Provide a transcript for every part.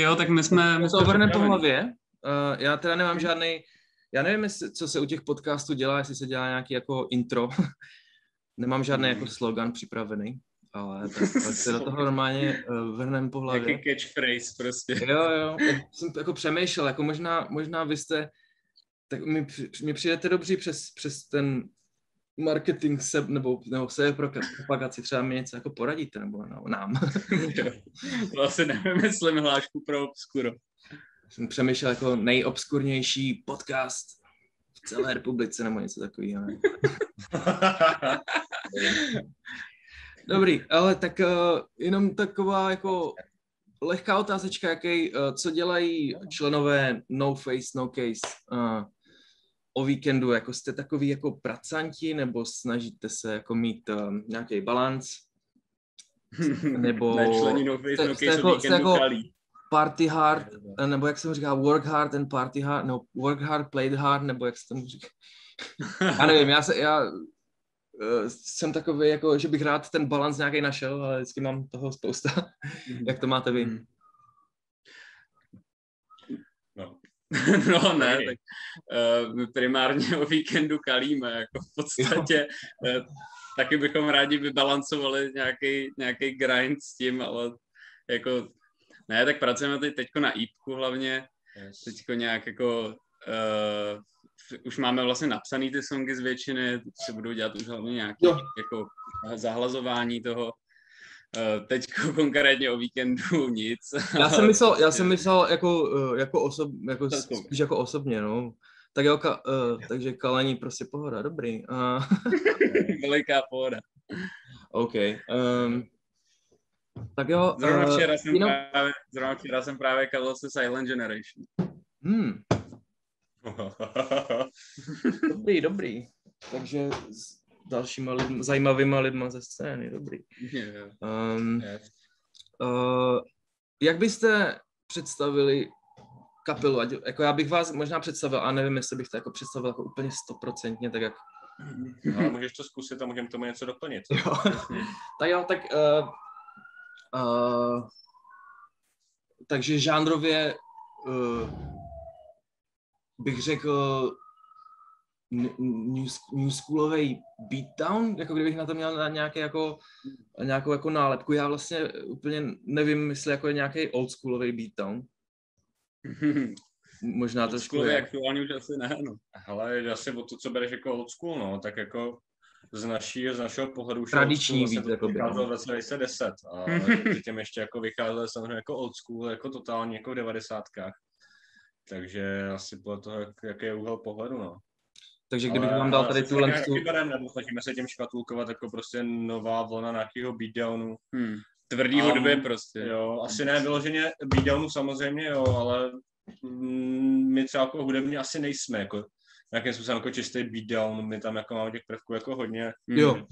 Tak jo, tak my jsme... My to obrneme po hlavě. Uh, já teda nemám žádný, já nevím, jestli, co se u těch podcastů dělá, jestli se dělá nějaký jako intro. nemám žádný jako slogan připravený, ale tak, tak se do toho normálně uh, vrhneme po hlavě. Jaký catchphrase prostě. Jo, jo, já jsem jako přemýšlel, jako možná, možná vy jste, tak mi, mi přijdete dobří přes, přes ten marketing se, nebo, nebo se pro propagaci třeba mi něco jako poradíte, nebo no, nám. to asi nevymyslím hlášku pro Obskuro. Jsem přemýšlel jako nejobskurnější podcast v celé republice, nebo něco takového. Dobrý, ale tak uh, jenom taková jako lehká otázečka, jaký, uh, co dělají členové No Face, No Case uh, o víkendu, jako jste takový jako pracanti, nebo snažíte se jako mít um, nějaký balans? Nebo ne, jste, jste, jako, jste jako party hard, nebo jak se mu říká, work hard and party hard, no work hard, play hard, nebo jak se tomu říká. Já nevím, já, se, já uh, jsem takový, jako, že bych rád ten balans nějaký našel, ale vždycky mám toho spousta. Mm. jak to máte vy? Mm. No ne, tak uh, my primárně o víkendu kalíme, jako v podstatě uh, taky bychom rádi vybalancovali nějaký, nějaký grind s tím, ale jako ne, tak pracujeme teď teďko na EPku hlavně, yes. teďko nějak jako uh, už máme vlastně napsaný ty songy z většiny, se budou dělat už hlavně nějaké jako zahlazování toho, teď konkrétně o víkendu nic. Já jsem myslel, já jsem myslel jako, uh, jako, osob, jako spíš jako osobně, no. Tak jo, ka, uh, takže kalení prostě pohoda, dobrý. Uh. Veliká pohoda. OK. Um, tak jo. Zrovna včera, uh, jsem jenom... právě, zrovna včera jsem právě kalil se Silent Generation. Hmm. dobrý, dobrý. Takže dalšíma lidma, zajímavýma lidma ze scény, dobrý. Um, uh, jak byste představili kapelu, ať, jako já bych vás možná představil, a nevím, jestli bych to jako představil jako úplně stoprocentně, tak jak... No, ale můžeš to zkusit a můžeme tomu něco doplnit. Jo. tak jo, tak... Uh, uh, takže žánrově uh, bych řekl new, new schoolový beatdown, jako kdybych na to měl dát nějaké jako, nějakou jako nálepku. Já vlastně úplně nevím, jestli jako je nějaký old schoolový beatdown. Možná to school je. aktuálně už asi ne, no. Ale asi o to, co bereš jako old school, no, tak jako z, naší, z našeho pohledu už tradiční víc, jako vycházel v roce 2010 a předtím ještě jako vycházel samozřejmě jako old school, jako totálně jako v devadesátkách. Takže asi podle toho, jak, jaký je úhel pohledu, no. Takže kdybych vám dal tady tuhle... Tu... nebo snažíme se tím škatulkovat jako prostě nová vlna nějakého beatdownu. Hmm. Tvrdý hudby prostě. Jo, asi ne vyloženě beatdownu samozřejmě, jo, ale mm, my třeba jako hudebně asi nejsme, jako nějakým způsobem jako čistý beatdown, my tam jako máme těch prvků jako hodně. Jo.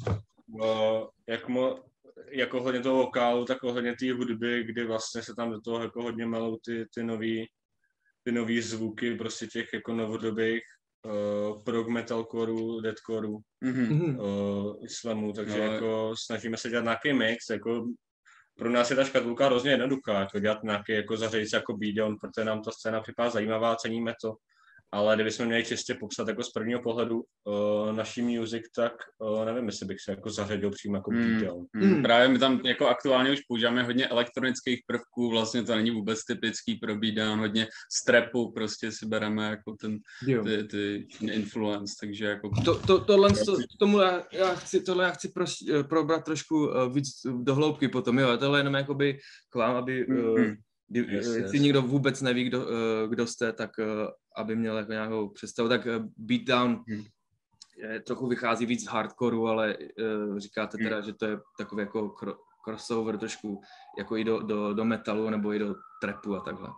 O, jak mo, jako hodně toho vokálu, tak hodně té hudby, kdy vlastně se tam do toho jako hodně melou ty, ty nový, ty nový zvuky prostě těch jako novodobých uh, prog metalcoreu, deathcoreu, mm-hmm. uh, islamu, takže no, jako snažíme se dělat nějaký mix, jako pro nás je ta škatulka hrozně jednoduchá, jako dělat nějaký jako zařadit jako beatdown, protože nám ta scéna připadá zajímavá, ceníme to ale kdybychom měli čistě popsat jako z prvního pohledu uh, naší music, tak uh, nevím, jestli bych se jako zařadil přímo jako mm, detail. Mm. Právě my tam jako aktuálně už používáme hodně elektronických prvků, vlastně to není vůbec typický pro beatdown, hodně strepu prostě si bereme jako ten, ty, ty influence, takže jako... To, to, tohle, to, tomu já, já chci, tohle já chci pros, eh, probrat trošku uh, víc do hloubky potom, jo, tohle jenom jakoby k vám, aby uh, mm. Kdy, yes, jestli yes. někdo vůbec neví, kdo, kdo jste, tak aby měl jako nějakou představu, tak eh, Beatdown hmm. je, trochu vychází víc z hardcoreu, ale říkáte hmm. teda, že to je takový jako crossover trošku jako i do, do, do metalu nebo i do trapu a takhle.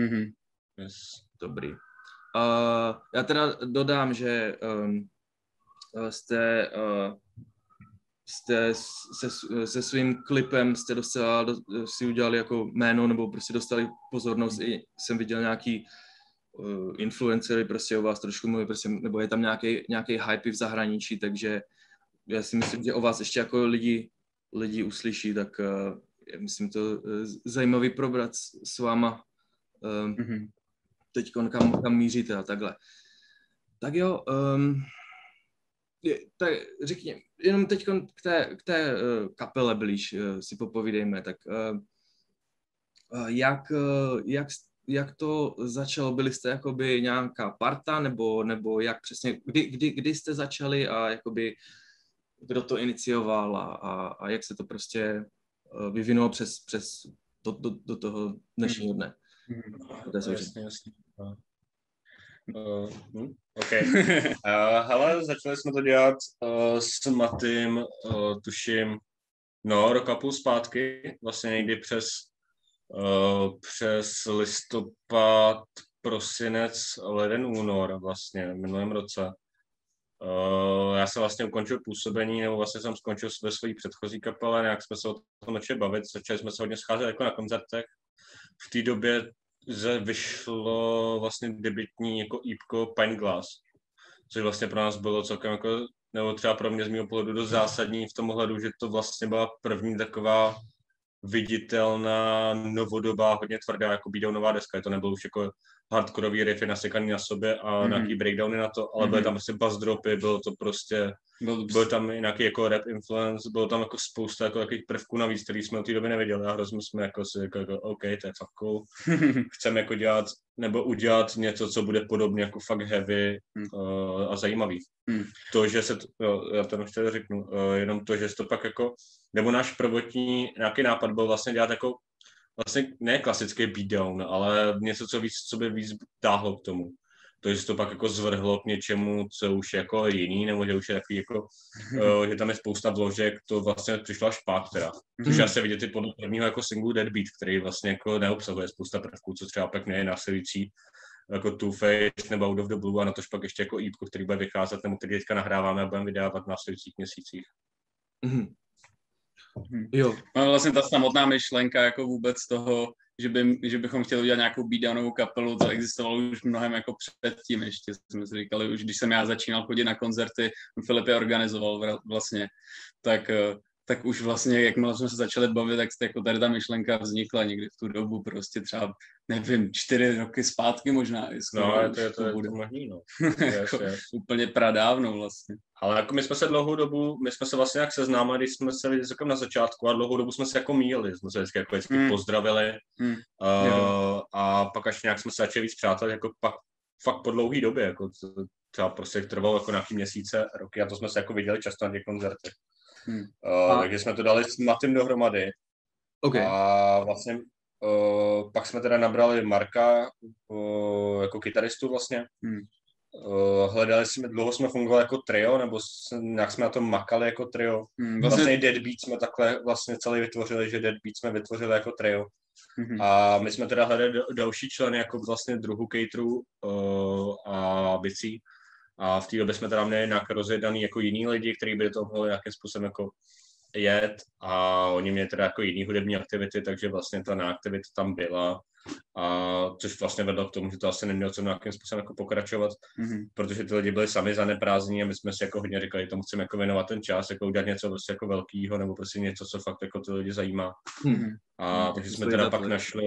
Mm-hmm. Yes. Dobrý. Uh, já teda dodám, že um, jste, uh, jste se, se svým klipem jste docela do, si udělali jako jméno nebo prostě dostali pozornost. I jsem viděl nějaký uh, influencery prostě o vás trošku mluví, prostě, nebo je tam nějaký, nějaký hype v zahraničí, takže já si myslím, že o vás ještě jako lidi, lidi uslyší, tak uh, myslím to uh, zajímavý probrat s, s váma um, mm-hmm. teď kam, kam míříte a takhle. Tak jo, um, je, tak řekněme, jenom teď k té, k té uh, kapele blíž uh, si popovídejme, tak uh, jak, jak, jak to začalo? Byli jste jakoby nějaká parta, nebo, nebo jak přesně, kdy, kdy, kdy jste začali a jakoby kdo to inicioval a, a, a jak se to prostě vyvinulo přes, přes do, do, do toho dnešního dne? Mm-hmm. Jasně, jasně. Uh, hm, OK. Uh, hele, začali jsme to dělat uh, s Matým, uh, tuším, no, rok a půl zpátky, vlastně někdy přes, uh, přes listopad, prosinec, leden, únor vlastně v minulém roce. Uh, já jsem vlastně ukončil působení, nebo vlastně jsem skončil ve své předchozí kapele, nějak jsme se o tom začali bavit, začali jsme se hodně scházet jako na koncertech. V té době vyšlo vlastně debitní jako ípko Pine Glass, což vlastně pro nás bylo celkem jako, nebo třeba pro mě z mého pohledu dost zásadní v tom ohledu, že to vlastně byla první taková viditelná, novodobá, hodně tvrdá, jako nová deska. To nebylo už jako hardkorový riffy nasekaný na sobě a mm-hmm. nějaký breakdowny na to, ale mm-hmm. byly tam prostě bass dropy, bylo to prostě, byl, byl tam i nějaký jako rap influence, bylo tam jako spousta jako takových prvků navíc, který jsme od té doby neviděli a hrozně jsme jako si jako, jako OK, to je fakt cool. Chceme jako dělat, nebo udělat něco, co bude podobně jako fakt heavy mm. uh, a zajímavý. Mm. To, že se, to, jo, já to ještě řeknu, uh, jenom to, že se to pak jako, nebo náš prvotní nějaký nápad byl vlastně dělat jako vlastně ne klasický beatdown, ale něco, co, víc, co by víc dáhlo k tomu. To, že se to pak jako zvrhlo k něčemu, co už je jako jiný, nebo že už je takový jako, uh, že tam je spousta vložek, to vlastně přišlo až pak teda. Což mm. asi vidět i podle prvního jako singlu Dead Beat, který vlastně jako neobsahuje spousta prvků, co třeba pak je následující jako Two Face nebo Out of the Blue a na tož pak ještě jako EP, který bude vycházet, nebo který teďka nahráváme a budeme vydávat v následujících měsících. Mm. Mhm. Jo. No, vlastně ta samotná myšlenka jako vůbec toho, že, by, že bychom chtěli udělat nějakou beatdownovou kapelu, to existovalo už mnohem jako předtím ještě, jsme si říkali, už když jsem já začínal chodit na koncerty, Filip je organizoval vlastně, tak eh, tak už vlastně, jakmile jsme se začali bavit, tak jako tady ta myšlenka vznikla někdy v tu dobu, prostě třeba, nevím, čtyři roky zpátky možná. No, to je to, to, bude. to možný, no. jako yes, yes. Úplně pradávno vlastně. Ale jako my jsme se dlouhou dobu, my jsme se vlastně jak seznámili, když jsme se viděli na začátku a dlouhou dobu jsme se jako míjeli, jsme se vždycky, jako vždycky mm. pozdravili mm. Uh, a pak až nějak jsme se začali víc přátelé, jako pak fakt po dlouhé době, jako třeba prostě trvalo jako nějaký měsíce, roky a to jsme se jako viděli často na těch koncertech. Hmm. Uh, a... Takže jsme to dali s Matym dohromady. Okay. A vlastně uh, pak jsme teda nabrali Marka uh, jako kytaristu vlastně. Hmm. Uh, hledali jsme, dlouho jsme fungovali jako trio, nebo nějak jsme na tom makali jako trio. Hmm, vlastně... vlastně Dead Beat jsme takhle vlastně celý vytvořili, že Dead Beat jsme vytvořili jako trio. hmm A my jsme teda hledali další členy jako vlastně druhu cateru uh, a bicí. A v té době jsme teda měli nějak rozjedaný jako jiný lidi, kteří by do toho mohli nějakým způsobem jako jet a oni měli teda jako jiný hudební aktivity, takže vlastně ta aktivita tam byla, a což vlastně vedlo k tomu, že to asi nemělo co nějakým způsobem jako pokračovat, mm-hmm. protože ty lidi byli sami zaneprázdní a my jsme si jako hodně říkali, tomu chceme jako věnovat ten čas, jako udělat něco prostě jako velkého nebo prostě něco, co fakt jako ty lidi zajímá. Mm-hmm. A takže jsme teda pak našli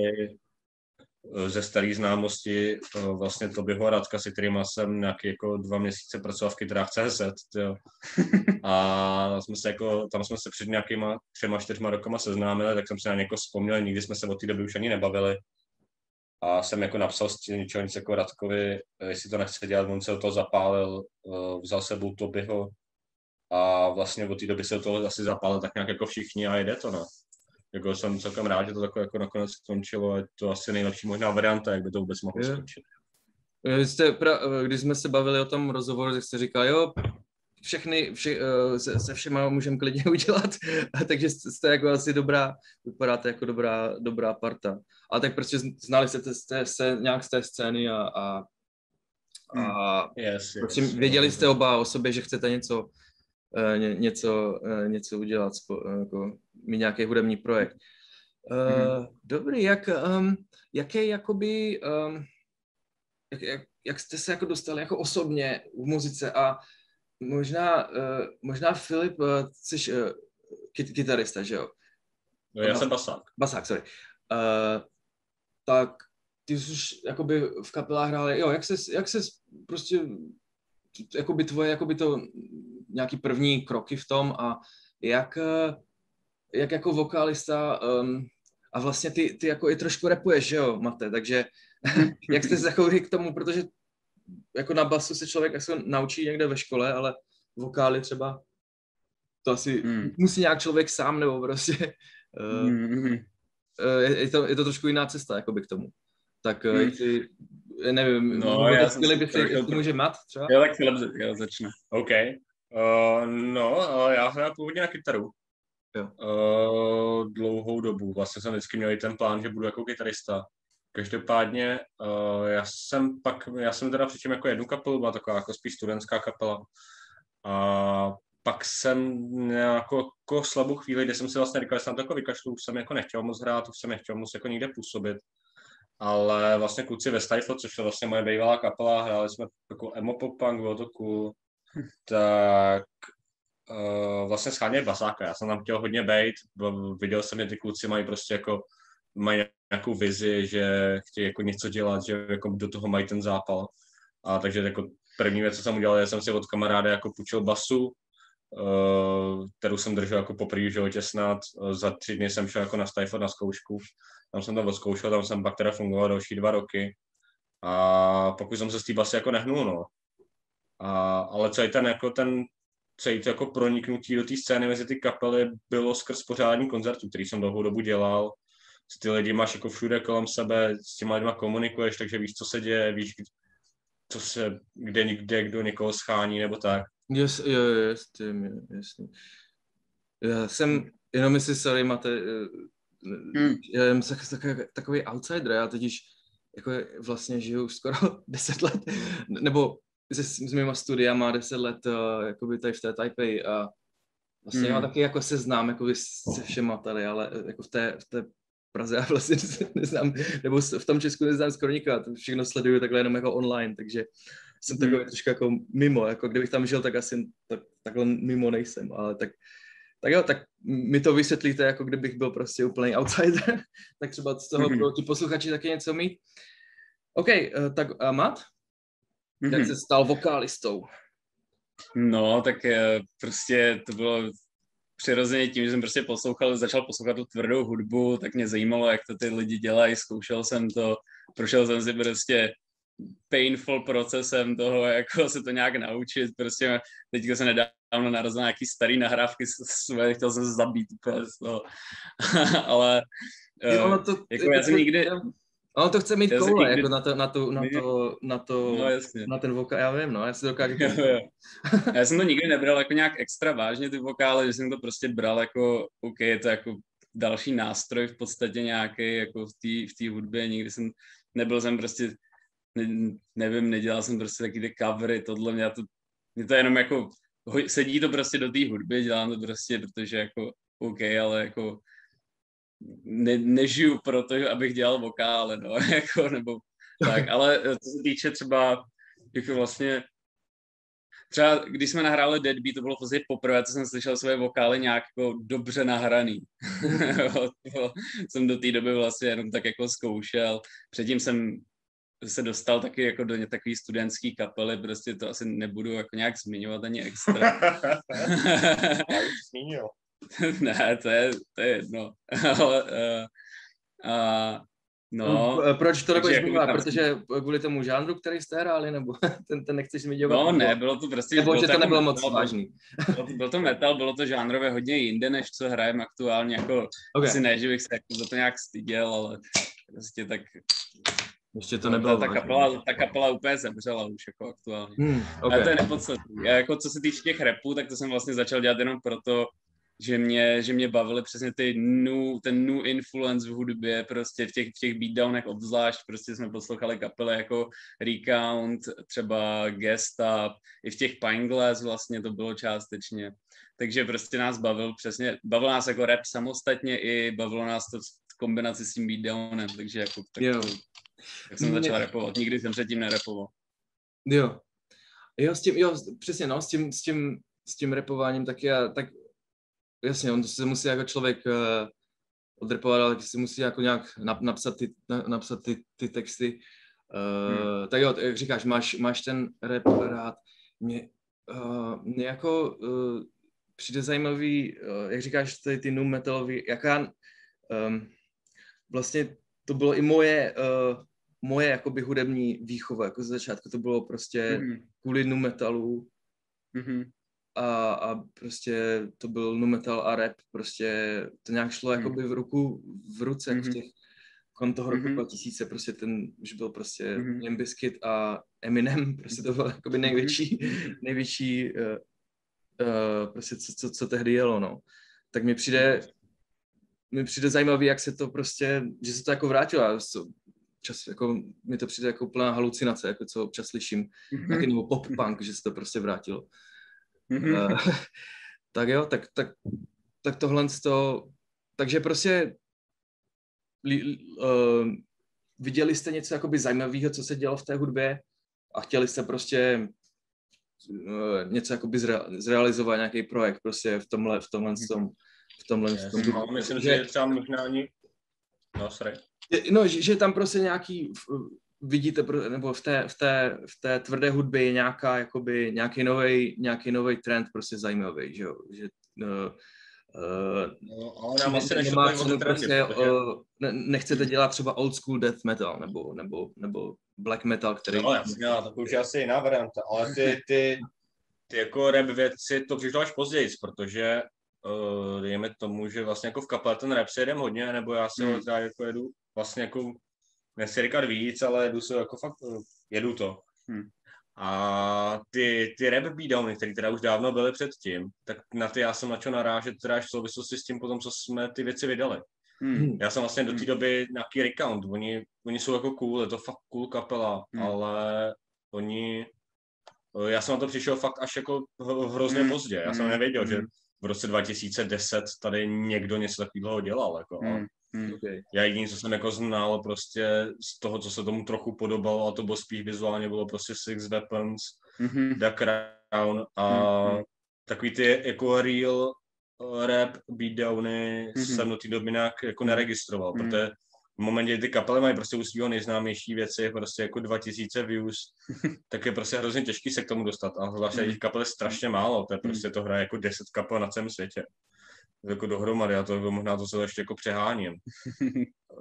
ze staré známosti vlastně Tobyho Radka, se kterým jsem nějaký jako dva měsíce pracoval v kytarách CZ, jo. A jsme se jako, tam jsme se před nějakýma třema, čtyřma rokama seznámili, tak jsem se na někoho vzpomněl, nikdy jsme se od té doby už ani nebavili. A jsem jako napsal s ničeho nic jako Radkovi, jestli to nechce dělat, on se o to zapálil, vzal sebou Tobyho a vlastně od té doby se o to asi zapálil tak nějak jako všichni a jde to, no jako jsem celkem rád, že to takhle jako nakonec skončilo. Je to asi nejlepší možná varianta, jak by to vůbec mohlo je. skončit. Jste, pra, když jsme se bavili o tom rozhovoru, tak jste říkal, jo, všechny, vše, eh, se, se všema můžeme klidně udělat, takže jste jako asi dobrá, vypadáte jako dobrá, dobrá parta. A tak prostě znali jste, jste se nějak z té scény a, a, a hmm. yes, prostě yes, věděli jste oba o sobě, že chcete něco, eh, ně, něco, eh, něco udělat, jako mít nějaký hudební projekt. Uh. Dobrý, jak, um, jaké jakoby, um, jak, jak, jak jste se jako dostali jako osobně v muzice a možná, uh, možná Filip, uh, jsi uh, kyt, kytarista, že jo? No, já jsem basák. Basák, sorry. Uh, tak ty jsi už jakoby v kapelách hrál, jo, jak se, jak se prostě, jakoby tvoje, jakoby to nějaký první kroky v tom a jak, jak jako vokálista um, a vlastně ty, ty jako i trošku repuješ, že jo, Mate, takže jak jste se zachovali k tomu, protože jako na basu se člověk asi naučí někde ve škole, ale vokály třeba to asi hmm. musí nějak člověk sám nebo prostě uh, hmm. uh, je, je, to, je to trošku jiná cesta jakoby k tomu. Tak hmm. jestli, nevím, no, já jsem by si, jestli může Mat třeba? Já tak Filip já začnu. OK. Uh, no, uh, já hraju původně na kytaru. Jo. Uh, dlouhou dobu. Vlastně jsem vždycky měl i ten plán, že budu jako kytarista. Každopádně uh, já jsem pak, já jsem teda předtím jako jednu kapelu, byla taková jako spíš studentská kapela. A pak jsem nějakou jako slabou chvíli, kdy jsem si vlastně říkal, že jsem to jako vykašlu, už jsem jako nechtěl moc hrát, už jsem nechtěl moc jako nikde působit. Ale vlastně kluci ve Stifle, což je vlastně moje bývalá kapela, hráli jsme jako emo pop punk, bylo to cool, tak uh, vlastně scháněli basáka. Já jsem tam chtěl hodně bejt, viděl jsem, že ty kluci mají prostě jako mají nějakou vizi, že chtějí jako něco dělat, že jako do toho mají ten zápal. A takže jako první věc, co jsem udělal, je jsem si od kamaráda jako půjčil basu, uh, kterou jsem držel jako poprvé v životě snad. Uh, za tři dny jsem šel jako na Stifle na zkoušku. Tam jsem to odzkoušel, tam jsem pak teda fungoval další dva roky. A pokud jsem se z té basy jako nehnul, no. A, ale celý ten, jako ten, celý to jako proniknutí do té scény mezi ty kapely bylo skrz pořádní koncertů, který jsem dlouhou dobu dělal ty lidi máš jako všude kolem sebe, s těma lidma komunikuješ, takže víš, co se děje, víš, co se, kde, kde kdo někoho schání nebo tak. Yes, jo, jo, jasně, jasně. Já jsem, jenom jestli, sorry, máte, hmm. já jsem takový, takový outsider, já totiž jako vlastně žiju už skoro 10 let, nebo se, s mýma studiama 10 let uh, jakoby tady v té Taipei a vlastně hmm. já taky jako se znám jako se všema tady, ale jako v té, v té Praze já vlastně neznám, nebo v tom Česku neznám skoro nikoho, to všechno sleduju takhle jenom jako online, takže jsem takový hmm. trošku jako mimo, jako kdybych tam žil, tak asi tak, takhle mimo nejsem, ale tak, tak jo, tak mi to vysvětlíte, jako kdybych byl prostě úplný outsider, tak třeba z toho budou ti posluchači taky něco mít. OK, tak uh, Matt, mm-hmm. jak se stal vokálistou? No, tak uh, prostě to bylo přirozeně tím, že jsem prostě poslouchal, začal poslouchat tu tvrdou hudbu, tak mě zajímalo, jak to ty lidi dělají, zkoušel jsem to, prošel jsem si prostě painful procesem toho, jako se to nějak naučit, prostě teďka se nedávno narazil nějaký starý nahrávky své, chtěl jsem se zabít úplně z toho, ale jo, ono to, jako já jsem nikdy, ale to chce mít koule, jako na, to, na, to, na, to, na, to, no, jasně. na ten vokál, já vím, no, já si dokážu. Jo, jo. Já jsem to nikdy nebral jako nějak extra vážně, ty vokály, že jsem to prostě bral jako, OK, je to jako další nástroj v podstatě nějaký, jako v té v hudbě, nikdy jsem, nebyl jsem prostě, ne, nevím, nedělal jsem prostě taky ty covery, tohle, mě to, mě to jenom jako, sedí to prostě do té hudby, dělám to prostě, protože jako OK, ale jako ne, nežiju proto, abych dělal vokály, no, jako, nebo tak, ale eh, co se týče třeba, jako vlastně, třeba když jsme nahráli Deadbeat, to bylo vlastně poprvé, co jsem slyšel své vokály nějak jako dobře nahraný. jsem do té doby vlastně jenom tak jako zkoušel. Předtím jsem se dostal taky jako do takový studentský kapely, prostě to asi nebudu jako nějak zmiňovat ani extra. Já už zmínil. ne, to je, to je jedno. Ale, uh, uh, No, Proč to nebudeš jako Protože kvůli tomu žánru, který jste hráli, nebo ten, ten nechceš zmiňovat? No ne, bylo to prostě... Nebo že to nebylo moc bylo, vážný. Bylo to, bylo to metal, bylo to žánrové hodně jinde, než co hrajeme aktuálně, jako okay. asi ne, že bych se jako za to nějak styděl, ale prostě tak... Ještě to nebylo ta, kapela, ta kapela úplně zemřela už jako aktuálně. Hmm, okay. Ale to je nepodstatné. Jako co se týče těch repů, tak to jsem vlastně začal dělat jenom proto, že mě, že mě bavily přesně ty new, ten new influence v hudbě, prostě v těch, v těch beatdownech obzvlášť, prostě jsme poslouchali kapely jako Recount, třeba Gesta, i v těch Pineglass vlastně to bylo částečně. Takže prostě nás bavil přesně, bavil nás jako rap samostatně i bavilo nás to v kombinaci s tím beatdownem, takže jako tak, jo. tak jsem začal rapovat, nikdy jsem předtím nerapoval. Jo. Jo, s tím, jo, přesně, no, s tím, s tím, s tím repováním, tak já, tak jasně, on se musí jako člověk uh, odrepovat, ale si musí jako nějak napsat ty, napsat ty, ty texty. Uh, hmm. Tak jo, jak říkáš, máš, máš ten rap rád. Mě, uh, mě jako uh, přijde zajímavý, uh, jak říkáš, ty, ty nu metalový, jaká um, vlastně to bylo i moje, uh, moje jakoby hudební výchova, jako z začátku to bylo prostě mm-hmm. kvůli nu metalu mm-hmm. A, a prostě to byl nu metal a rap, prostě to nějak šlo mm-hmm. jakoby v ruku, v ruce, mm-hmm. v těch kolem toho roku mm-hmm. 2000, prostě ten už byl prostě mm-hmm. Limbiskit a Eminem, prostě to byl jakoby největší, mm-hmm. největší uh, uh, prostě co, co, co tehdy jelo, no. Tak mi přijde, mi přijde zajímavý, jak se to prostě, že se to jako vrátilo. Čas, jako, mi to přijde jako plná halucinace, jako co občas slyším, mm-hmm. nebo pop-punk, že se to prostě vrátilo. Mm-hmm. Uh, tak jo, tak, tak, tak tohle to, takže prostě uh, viděli jste něco jakoby zajímavého, co se dělo v té hudbě a chtěli jste prostě uh, něco jakoby zre, zrealizovat, nějaký projekt prostě v tomhle, v tomhle, v tom, v tomhle, v tom no, myslím, že, že třeba možná ani, no sorry. No, že, že tam prostě nějaký, vidíte, nebo v té, v té, v té tvrdé hudbě je nějaká, jakoby, nějaký nový nějaký nový trend prostě zajímavý, že jo, že uh, Uh, no, ale nám asi nemá cenu prostě, uh, ne, nechcete dělat třeba old school death metal nebo, nebo, nebo black metal, který... No jasně, to už je asi jiná varianta, ale ty, ty, ty jako rap věci, to přišlo až později, protože uh, dejme tomu, že vlastně jako v kaple ten rap se jedem hodně, nebo já si hmm. ho jako jedu vlastně jako, nechci říkat víc, ale jedu se jako fakt, uh, jedu to. Hmm. A ty, ty rap beatdowny, které teda už dávno byly předtím, tak na ty já jsem načal narážet teda v souvislosti s tím potom, co jsme ty věci vydali. Hmm. Já jsem vlastně do té hmm. doby nějaký recount, oni, oni jsou jako cool, je to fakt cool kapela, hmm. ale oni, já jsem na to přišel fakt až jako hrozně hmm. pozdě, já jsem hmm. nevěděl, hmm. že v roce 2010 tady někdo něco takového dělal, jako, hmm. Hmm. Okay. Já jediný, co jsem jako znal prostě z toho, co se tomu trochu podobalo, a to bylo spíš vizuálně, bylo prostě Six Weapons, mm-hmm. The Crown a mm-hmm. takový ty jako real uh, rap beatdowny mm-hmm. jsem do té doby nějak jako neregistroval, mm-hmm. protože v momentě, kdy ty kapely mají prostě u svého nejznámější věci, prostě jako 2000 views, tak je prostě hrozně těžký se k tomu dostat. A zvláště mm. těch kapel je strašně málo, to je prostě to hraje jako 10 kapel na celém světě jako dohromady, já to možná to se ještě jako přeháním.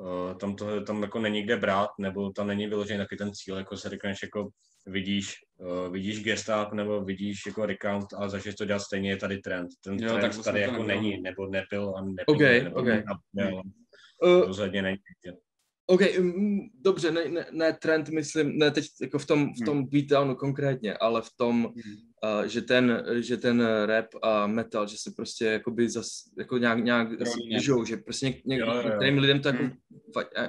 uh, tam, to, tam jako není kde brát, nebo tam není vyložený taky ten cíl, jako se řekneš, jako vidíš, uh, vidíš gestap nebo vidíš jako recount a začneš to dělat stejně, je tady trend. Ten jo, trend tak tady jako není, nebo nebyl a nebyl, okay, nebo okay. nebyl. Uh, rozhodně není. OK, um, dobře, ne, ne, ne trend, myslím, ne teď jako v tom, v tom hmm. beatdownu konkrétně, ale v tom, hmm. Uh, že, ten, že ten rap a metal, že se prostě jakoby zas, jako nějak, nějak žijou, že prostě něk, něk, jo, jo. některým lidem to jako, hmm.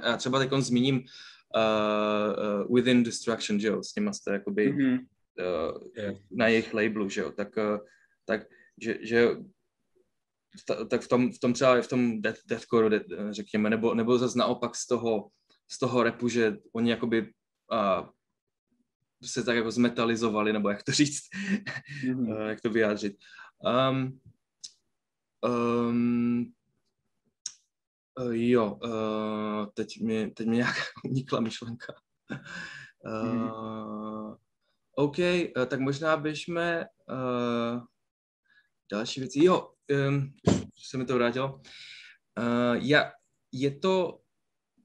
já třeba teď zmíním uh, uh, Within Destruction, že jo, s nimi jste jakoby hmm. uh, yeah. na jejich labelu, že jo, tak, uh, tak že, že tak v tom, v tom třeba v tom death, deathcore, řekněme, nebo, nebo zase naopak z toho, z toho repu, že oni jakoby uh, se tak jako zmetalizovali, nebo jak to říct, mm-hmm. jak to vyjádřit. Um, um, uh, jo, uh, teď mi, teď mi nějak unikla myšlenka. Uh, mm. OK, uh, tak možná bychom uh, další věci. Jo, um, se mi to vrátilo. Uh, ja, je to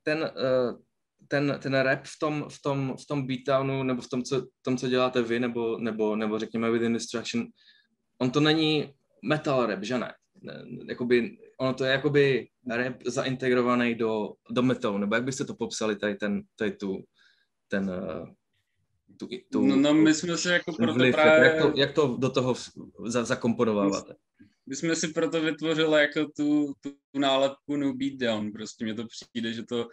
ten, uh, ten, ten rap v tom, v tom, v tom beatdownu, nebo v tom, co, tom, co děláte vy, nebo, nebo, nebo řekněme Within Destruction, on to není metal rap, že ne? jakoby, ono to je jakoby rap zaintegrovaný do, do metalu, nebo jak byste to popsali, tady, ten, tady tu, ten, uh, tu, tu, no, no, my jsme se jako proto vliv, právě... Jak to, jak to do toho za, zakomponováváte? My jsme si proto vytvořili jako tu, tu nálepku no beatdown, prostě mně to přijde, že to,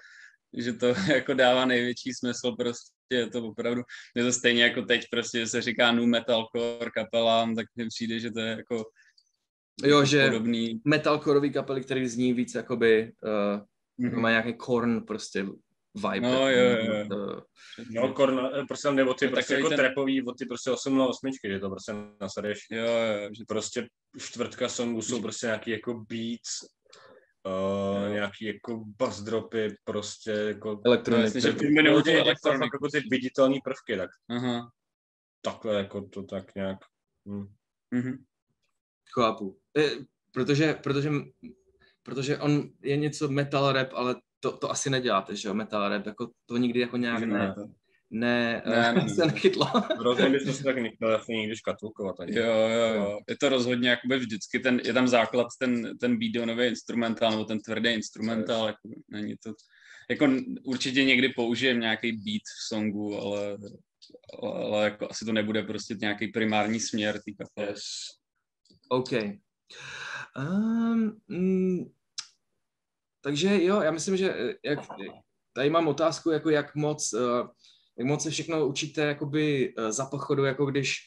že to jako dává největší smysl, prostě je to opravdu, je to stejně jako teď prostě, že se říká nu metalcore kapelám, tak mi přijde, že to je jako Jo, že podobný. metalcoreový kapely, který zní víc jakoby, uh, mm-hmm. má nějaký korn prostě vibe. No, jo, jo. jo. No, korn, eh, prostě nebo ty no, prostě jako ten... trapový, od ty prostě 8 na 8, že to prostě nasadeš. Jo, jo. Že prostě čtvrtka songů jsou prostě nějaký jako beats, Uh, nějaký jako bass dropy, prostě jako... Elektroniky. Že ty, jako ty viditelné prvky, tak uh-huh. takhle jako to tak nějak... Hm. Mm-hmm. Chápu. E, protože, protože, protože on je něco metal rap, ale to, to asi neděláte, že jo, metal rap, jako to nikdy jako nějak ne, ne, ne, ne, se nechytlo. Rozhodně bychom se tak nechtěli asi nikdy škatulkovat. Ani. Jo, jo, jo. Je to rozhodně jakoby vždycky, ten, je tam základ ten, ten beatonový instrumentál, nebo ten tvrdý instrumentál, jako, není to, jako určitě někdy použijem nějaký beat v songu, ale, ale, ale jako asi to nebude prostě nějaký primární směr té kapely. Yes. OK. Um, mm, takže jo, já myslím, že eh, jak, tady mám otázku, jako jak moc, uh, jak moc se všechno učíte jakoby uh, za pochodu, jako když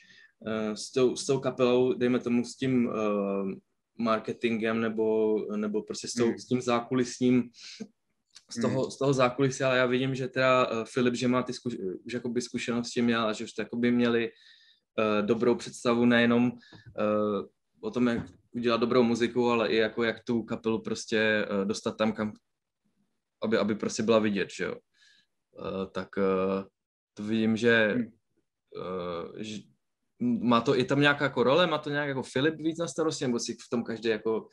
uh, s, tou, s tou kapelou, dejme tomu s tím uh, marketingem nebo, nebo prostě s, tou, hmm. s tím zákulisním z toho, hmm. z toho zákulisí, ale já vidím, že teda uh, Filip, že má ty zkuš, už jakoby zkušenosti měl a že už to jakoby měli uh, dobrou představu nejenom uh, o tom, jak udělat dobrou muziku, ale i jako jak tu kapelu prostě uh, dostat tam, kam, aby, aby prostě byla vidět, že jo. Uh, tak uh, to vidím, že, uh, že má to i tam nějaká jako role, má to nějak jako Filip víc na starosti, nebo si v tom každý jako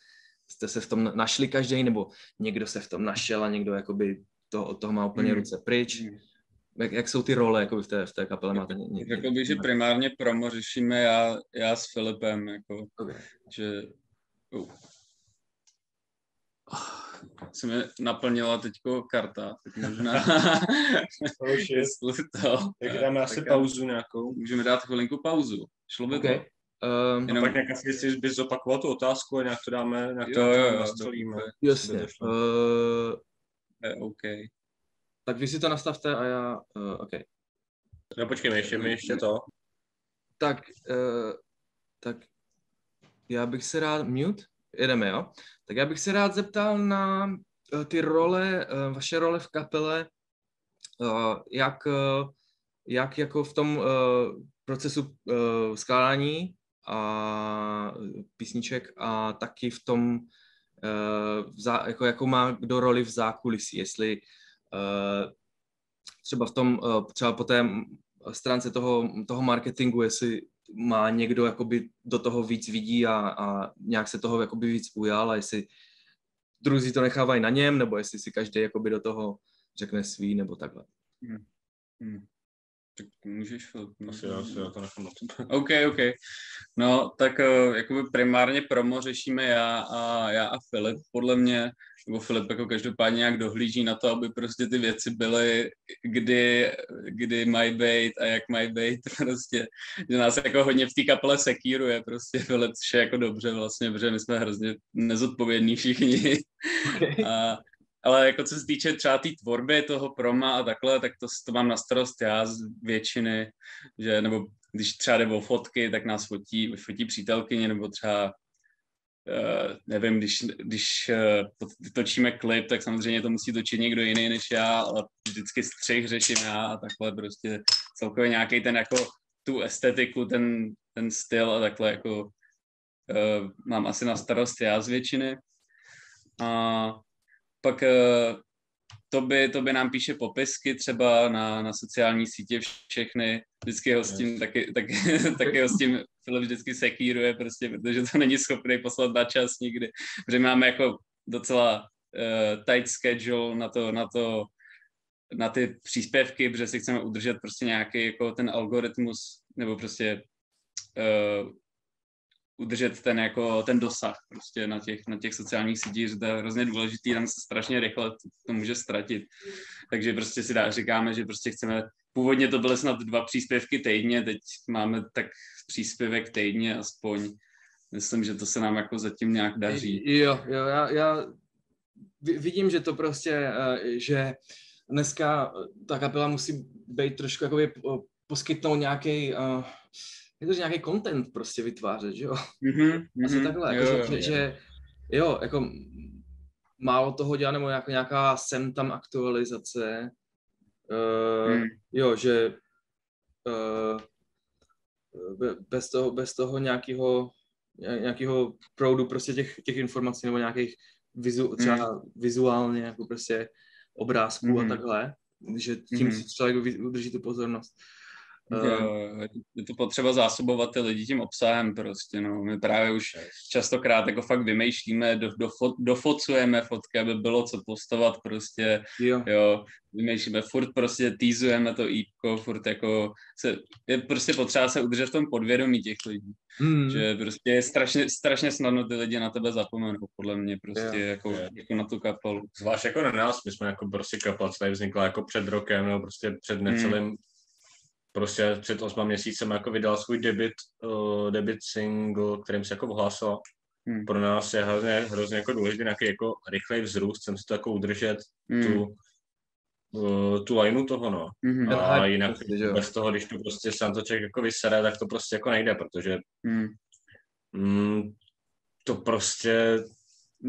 jste se v tom našli každý, nebo někdo se v tom našel a někdo jakoby to, od toho má úplně mm. ruce pryč. Mm. Jak, jak jsou ty role jako v té, v té kapele? Máte někdy? Řekl bych, že primárně promo řešíme já, já s Filipem, jako, okay. že uh. Se mi naplnila teďko karta, tak možná, oh, jestli to. Tak dáme asi pauzu nějakou. Můžeme dát chvilinku pauzu. Šlo by okay. to? Um, Jenom... A pak nějak asi, jestli bys zopakoval tu otázku a nějak to dáme, nějak to jo, jo, jo, nastolíme. Jasně. Uh, je OK. Tak vy si to nastavte a já, uh, OK. No počkej, ještě mi ještě to. Tak, uh, tak já bych se rád, mute, jedeme, jo? Tak já bych se rád zeptal na uh, ty role, uh, vaše role v kapele, uh, jak, jak jako v tom procesu skládání a písniček a taky v tom, jako, jako má kdo roli v zákulisí, jestli třeba v tom, třeba po té stránce toho, toho marketingu, jestli má někdo jakoby do toho víc vidí a, a nějak se toho jakoby víc ujal a jestli druzí to nechávají na něm, nebo jestli si každý jakoby do toho řekne svý, nebo takhle. Hmm. Hmm. Tak můžeš, Filip. Asi já, asi já to nechám na OK, OK. No, tak uh, jakoby primárně promo řešíme já a, já a Filip, podle mě, nebo Filip jako každopádně nějak dohlíží na to, aby prostě ty věci byly, kdy, kdy mají být a jak mají být, prostě, že nás jako hodně v té kapele sekíruje, prostě Filip vše jako dobře vlastně, protože my jsme hrozně nezodpovědní všichni. Okay. A, ale jako co se týče třeba té tý tvorby toho proma a takhle, tak to, to mám na starost já z většiny, že, nebo když třeba jde o fotky, tak nás fotí, fotí přítelkyně, nebo třeba Uh, nevím, když, když uh, točíme klip, tak samozřejmě to musí točit někdo jiný než já, ale vždycky střih řeším já a takhle prostě celkově nějaký ten jako tu estetiku, ten, ten styl a takhle jako uh, mám asi na starost já z většiny. A pak uh, to by, to by nám píše popisky třeba na, na sociální sítě všechny, vždycky ho s tím, taky, taky, taky ho s tím Filip vždycky sekíruje prostě, protože to není schopný poslat na čas nikdy, protože máme jako docela uh, tight schedule na to, na to, na ty příspěvky, protože si chceme udržet prostě nějaký jako ten algoritmus, nebo prostě uh, udržet ten, jako, ten dosah prostě na těch, na těch sociálních sítích, že to je hrozně důležitý, tam se strašně rychle to, to může ztratit. Takže prostě si dá, říkáme, že prostě chceme, původně to byly snad dva příspěvky týdně, teď máme tak příspěvek týdně aspoň. Myslím, že to se nám jako zatím nějak daří. Jo, jo, já, já vidím, že to prostě, eh, že dneska ta kapela musí být trošku jakoby poskytnout nějaký je to nějaký content prostě vytvářet, že jo? Mm-hmm, Asi mm-hmm, takhle, jako, jo, že, jo. že jo, jako málo toho dělá, nebo jako nějaká sem tam aktualizace, uh, mm. jo, že uh, bez toho, bez toho nějakého nějakého proudu prostě těch, těch informací nebo nějakých vizu, třeba mm. vizuálně, jako prostě obrázků mm. a takhle, že tím mm. člověk udrží tu pozornost. Uh, je to potřeba zásobovat ty lidi tím obsahem prostě, no. My právě už častokrát jako fakt vymýšlíme, do, do, dofocujeme fotky, aby bylo co postovat prostě, jo. jo vymýšlíme, furt prostě týzujeme to jípko, furt jako se, je prostě potřeba se udržet v tom podvědomí těch lidí, hmm. že prostě je strašně, strašně snadno ty lidi na tebe zapomenou, podle mě prostě jo. Jako, jo. jako na tu kapelu. Zvlášť jako na nás, my jsme jako prostě kapela, co tady vznikla jako před rokem, nebo prostě před necelým hmm prostě před osma měsícem jako vydal svůj debit, uh, debit single, kterým se jako ohlásila. Hmm. Pro nás je hrozně, hrozně jako důležitý nějaký jako rychlej vzrůst, chcem si to jako udržet hmm. tu, uh, tu lineu toho, no. Hmm. A jinak prostě, bez toho, když to prostě sám to člověk jako vysere, tak to prostě jako nejde, protože hmm. mm, to prostě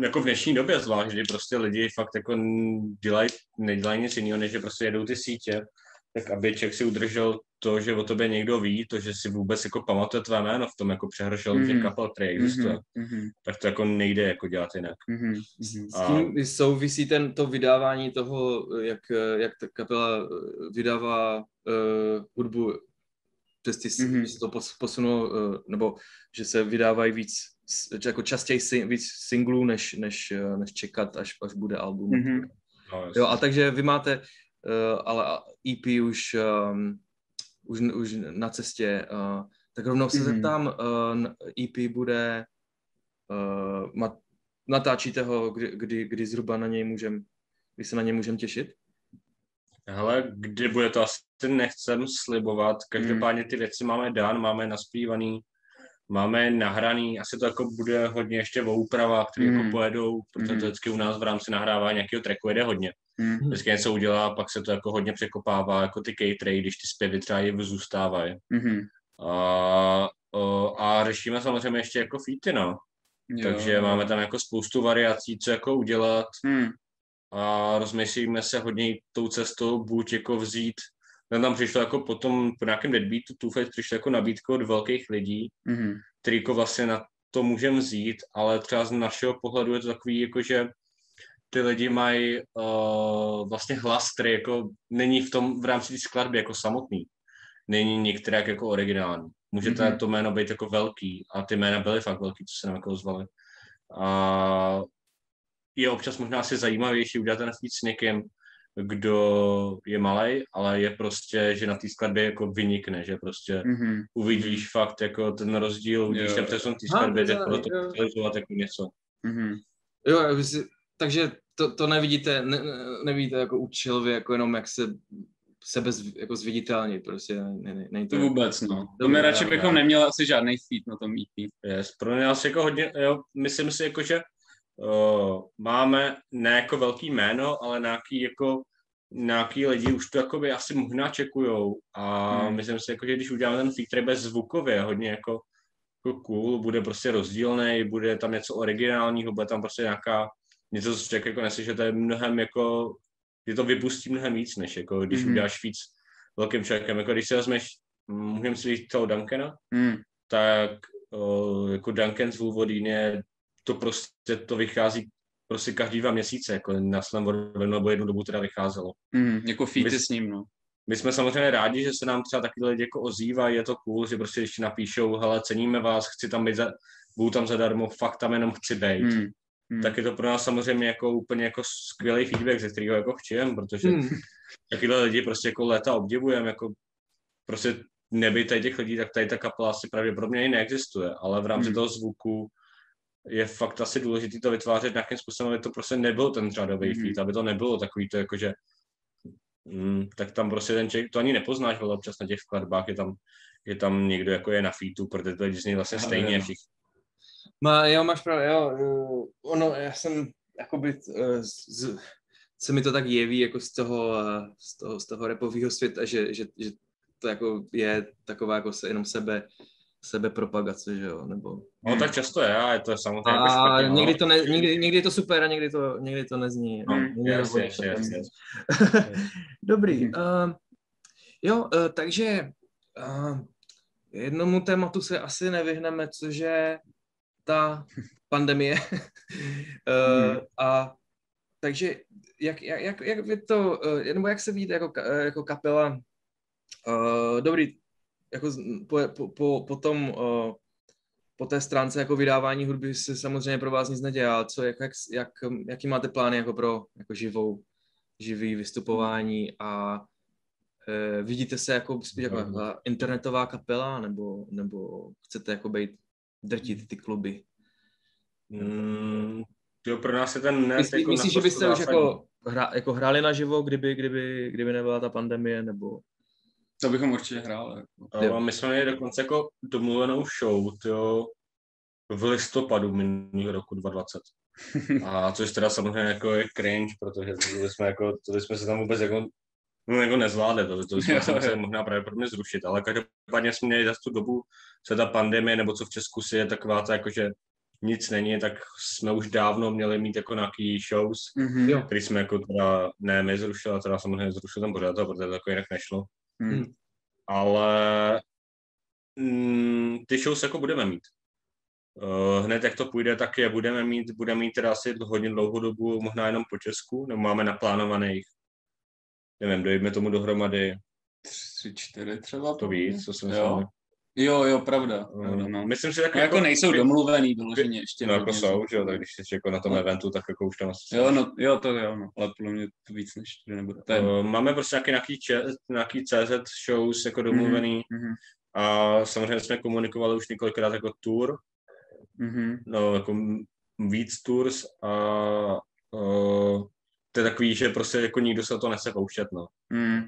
jako v dnešní době zvlášť, kdy prostě lidi fakt jako dělají, nedělají nic jiného, než že prostě jedou ty sítě, tak aby člověk si udržel to, že o tobě někdo ví, to, že si vůbec jako pamatuje tvé jméno v tom jako přehršel mm-hmm. těch kapel, který existuje, mm-hmm. tak to jako nejde jako dělat jinak. Mm-hmm. A... S tím souvisí ten, to vydávání toho, jak, jak ta kapela vydává uh, hudbu přes ty, mm-hmm. se to posunulo, uh, nebo že se vydávají víc, jako častěji sing, víc singlů, než, než, než čekat, až, až bude album. Mm-hmm. No, jo, a takže vy máte, ale EP už um, už, už na cestě, uh, tak rovnou se mm-hmm. zeptám, uh, EP bude, uh, mat, natáčíte ho, kdy, kdy, kdy zhruba na něj můžem, kdy se na něj můžem těšit? Hele, kdy bude to asi nechcem slibovat, každopádně ty věci máme dán, máme naspívaný, máme nahraný, asi to jako bude hodně ještě o úpravách, které mm. jako hmm. pojedou, protože mm. to vždycky u nás v rámci nahrávání nějakého tracku jede hodně. Mm. Vždycky něco udělá, pak se to jako hodně překopává, jako ty catry, když ty zpěvy třeba je zůstávají. Mm. A, a, řešíme samozřejmě ještě jako feety, no. Jo, Takže máme tam jako spoustu variací, co jako udělat. Mm. A rozmyslíme se hodně tou cestou, buď jako vzít tam, tam přišlo jako potom po nějakém deadbeatu Two přišlo jako nabídka od velkých lidí, mm-hmm. který jako vlastně na to můžeme vzít, ale třeba z našeho pohledu je to takový, jako že ty lidi mají uh, vlastně hlas, který jako není v tom v rámci té skladby jako samotný. Není některé jako originální. Může mm-hmm. to jméno být jako velký a ty jména byly fakt velký, co se nám jako ozvaly. A je občas možná asi zajímavější udělat ten feed s někým, kdo je malý, ale je prostě, že na té skladbě jako vynikne, že prostě mm-hmm. uvidíš fakt jako ten rozdíl, uvidíš ten přesun té skladby, jde pro to realizovat jako něco. Mm-hmm. Jo, takže to, to nevidíte, ne, nevidíte jako účelově, jako jenom jak se sebe z, jako zviditelnit, prostě ne, ne, ne to vůbec, no. To my radši bychom neměli asi žádný feed na tom EP. Yes, pro mě asi jako hodně, jo, myslím si jako, že uh, máme ne jako velký jméno, ale nějaký jako nějaký lidi už to jakoby asi možná čekujou a hmm. myslím si, jako, že když uděláme ten který bude zvukově hodně jako, jako cool, bude prostě rozdílný, bude tam něco originálního, bude tam prostě nějaká něco, co člověk jako neslyší, že to je mnohem jako, že to vypustí mnohem víc, než jako když hmm. uděláš víc velkým člověkem. Jako když si vezmeš, můžeme si říct toho Duncana, hmm. tak o, jako Duncan z Wolverine, to prostě to vychází prostě každý dva měsíce, jako na Slam nebo jednu dobu teda vycházelo. Mm, jako featy s ním, no. My jsme samozřejmě rádi, že se nám třeba taky lidi jako ozývají, je to cool, že prostě když napíšou, hele, ceníme vás, chci tam být, za, budu tam zadarmo, fakt tam jenom chci být. Mm. Hmm. tak je to pro nás samozřejmě jako úplně jako skvělý feedback, ze kterého jako chtějem, protože hmm. takovýhle lidi prostě jako léta obdivujeme, jako prostě nebyt tady těch lidí, tak tady ta kapela asi pravděpodobně i neexistuje, ale v rámci hmm. toho zvuku je fakt asi důležité to vytvářet nějakým způsobem, aby to prostě nebyl ten řadový mm. feed, aby to nebylo takový to jako, že mm, tak tam prostě ten člověk, to ani nepoznáš, ale občas na těch skladbách je tam, je tam někdo jako je na feetu, protože to lidi zní vlastně stejně všichni. Má, jo, máš pravdu, jo, ono, já jsem, jakoby, eh, z, se mi to tak jeví, jako z toho, eh, z toho, z toho repového světa, že, že, že to jako je taková jako se jenom sebe, sebepropagace, že jo, nebo... No tak často je, a je to samozřejmě a jako špatně, někdy, to ne, někdy, někdy je to super a někdy to, někdy to nezní. No, yes, yes, yes. Dobrý. Uh, jo, uh, takže uh, jednomu tématu se asi nevyhneme, což je ta pandemie uh, a a takže jak, jak, jak, jak vy to, nebo jak se vidíte jako, jako kapela, uh, dobrý, jako po, po, po, tom, uh, po té stránce jako vydávání hudby se samozřejmě pro vás nic nedělá. Co, jak, jak, jak, jaký máte plány jako pro jako živou, živý vystupování a e, vidíte se jako spíš jako jako internetová kapela nebo, nebo chcete jako být drtit ty kluby? Mm, jo, pro nás je ten net Myslí, jako Myslíš, že byste už jako, hra, jako hráli naživo, kdyby, kdyby, kdyby nebyla ta pandemie, nebo... To bychom určitě hráli. Jako. A my jsme měli dokonce jako domluvenou show, tyjo, v listopadu minulého roku 2020. A což teda samozřejmě jako je cringe, protože to jsme, jako, to jsme se tam vůbec jako, no, jako nezvládli, to, to jsme se možná pravděpodobně zrušit, ale každopádně jsme měli za tu dobu se ta pandemie, nebo co v Česku si je taková ta jako, že nic není, tak jsme už dávno měli mít jako nějaký shows, mm-hmm. který jsme jako teda, ne my zrušili, a teda samozřejmě zrušil tam pořád, protože to jako jinak nešlo. Mm. Ale mm, ty shows jako budeme mít. Uh, hned jak to půjde, tak je budeme mít, budeme mít teda asi hodně dlouhou dobu, možná jenom po Česku, nebo máme naplánovaných, nevím, dojíme tomu dohromady. Tři, čtyři třeba. To víc, co jsem jo. Jo, jo, pravda. Pravda no. Myslím, že no, jako, jako nejsou domluvený vyloženě ještě. No jako jsou, že jo, tak když jsi jako na tom no. eventu, tak jako už tam asi... Jo, no, jo, to jo, no, ale podle mě to víc než čtyři nebude. To je... uh, máme prostě nějaký, nějaký, če, nějaký CZ shows jako domluvený mm-hmm. a samozřejmě jsme komunikovali už několikrát jako tour, mm-hmm. no jako víc tours a uh, to je takový, že prostě jako nikdo se to nese pouštět, no. Mm.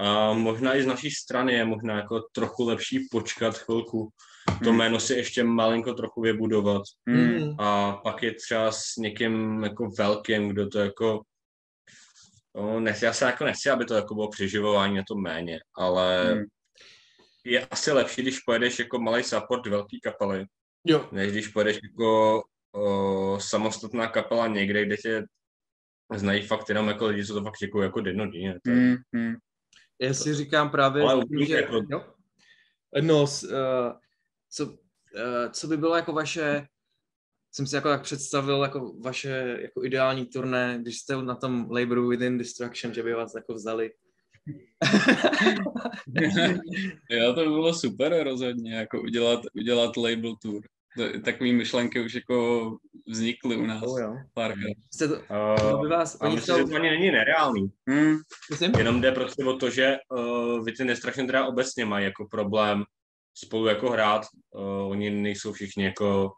A možná i z naší strany je možná jako trochu lepší počkat chvilku, to mm. jméno si ještě malinko trochu vybudovat mm. a pak je třeba s někým jako velkým, kdo to jako No, nechci, já se jako nechci, aby to jako bylo přeživování na to méně, ale mm. je asi lepší, když pojedeš jako malý support velký kapely, Jo. Než když půjdeš jako o, samostatná kapela někde, kde tě znají fakt jenom jako lidi, co to fakt jako, jako dennodenně. Mm, mm. Já si říkám právě, Ale že... Jako... Jo? No, uh, co, uh, co by bylo jako vaše, jsem si jako tak představil jako vaše jako ideální turné, když jste na tom Labor Within Destruction, že by vás jako vzali. jo, to by bylo super rozhodně, jako udělat, udělat label tour. Takové myšlenky už jako vznikly u nás. Oh, jo. Jste to, uh, by vás, oni myslím, že to ani není nereálný. Hmm. Jenom jde prostě o to, že uh, vy ty nestrašně teda obecně mají jako problém spolu jako hrát. Uh, oni nejsou všichni jako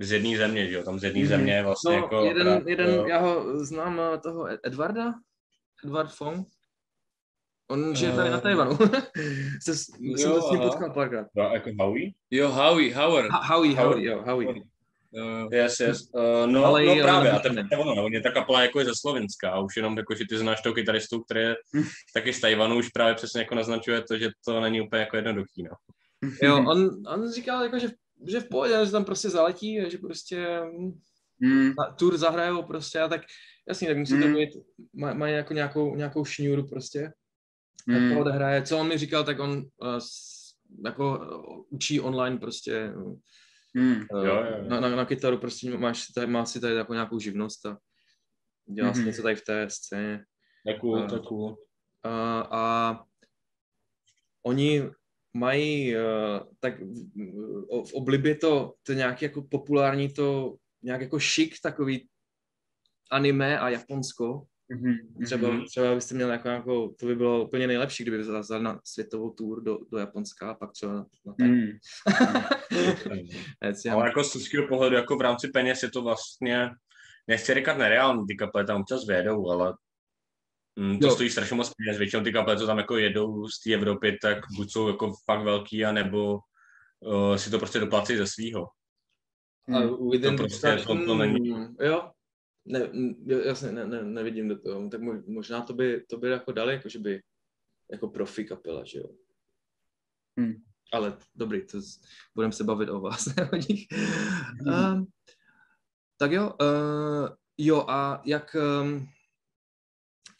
z jedné země, že jo? Tam z jedné mm-hmm. země vlastně no, jako... jeden, hrát, jeden, uh, já ho znám toho Edvarda, Edward Fong, On žije tady na eh, Tajvanu. se, jo, jsem se s ním potkal párkrát. No, jako Howie? Jo, Howie, Howard. Ha, Howie, Howie, jo, Howie. Uh, yes, yes. Uh, no, Ale no právě, a to je ono, on je ta kapela jako je ze Slovenska a už jenom jako, že ty znáš toho kytaristu, který je taky z Tajvanu, už právě přesně jako naznačuje to, že to není úplně jako jednoduchý, no. Jo, on, on říkal jako, že, že v pohodě, že tam prostě zaletí a že prostě mm. na tour zahrajou prostě a tak jasně, tak musí mm. to být, mají maj jako nějakou, nějakou šňůru prostě mm. jak to odehraje. Co on mi říkal, tak on uh, jako uh, učí online prostě uh, jo, jo. Na, na, na kytaru prostě máš tady, má si tady jako nějakou živnost a dělá mm. si něco tady v té scéně. Tak cool, tak cool. Uh, a oni mají uh, tak v, v oblibě to, to nějaký jako populární to nějak jako šik takový anime a Japonsko Mm-hmm. Třeba, mm-hmm. třeba byste měl jako, jako, to by bylo úplně nejlepší, kdyby zazal na světovou tour do, do Japonska a pak třeba na, na mm. Ale jako z českého pohledu, jako v rámci peněz je to vlastně, nechci říkat nereálný, ty kaple tam občas vědou, ale mm, to jo. stojí strašně moc peněz. Většinou ty kaple, co tam jako jedou z té Evropy, tak buď jsou jako fakt velký, anebo uh, si to prostě doplácí ze svýho. A to prostě to, to není. Jo, ne, jasně ne, ne, nevidím do toho, tak možná to by, to by jako dali, jako že by jako profi kapela, že jo. Hmm. Ale dobrý, to budeme se bavit o vás, o nich. Um, tak jo, uh, jo a jak, um,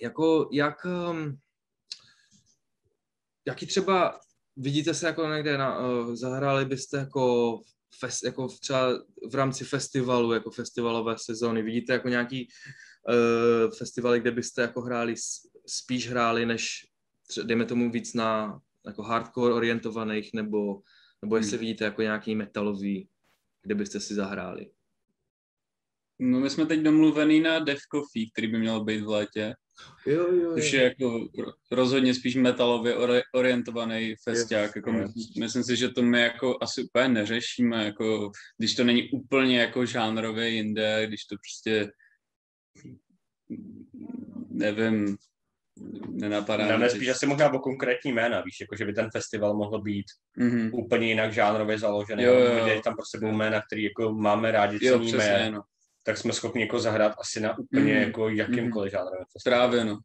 jako, jak, um, jaký třeba, vidíte se jako někde na, uh, zahráli byste jako fest, jako třeba v rámci festivalu, jako festivalové sezóny, vidíte jako nějaký uh, festivaly, kde byste jako hráli, spíš hráli, než dejme tomu víc na jako hardcore orientovaných, nebo, nebo jestli hmm. vidíte jako nějaký metalový, kde byste si zahráli? No my jsme teď domluvený na Dev Coffee, který by měl být v létě. Jo, jo, jo. Což je jako rozhodně spíš metalově orientovaný festiák. Jako my, myslím si, že to my jako asi úplně neřešíme, jako, když to není úplně jako žánrově jinde, když to prostě nevím, nenapadá. Nám spíš asi možná o konkrétní jména, víš, jako že by ten festival mohl být mm-hmm. úplně jinak žánrově založený. Jo, jo, jo. tam prostě budou jména, který jako máme rádi, ceníme. Jo, no tak jsme schopni jako zahrát asi na úplně mm. jako jakýmkoliv mm. žánrem. Právě, no.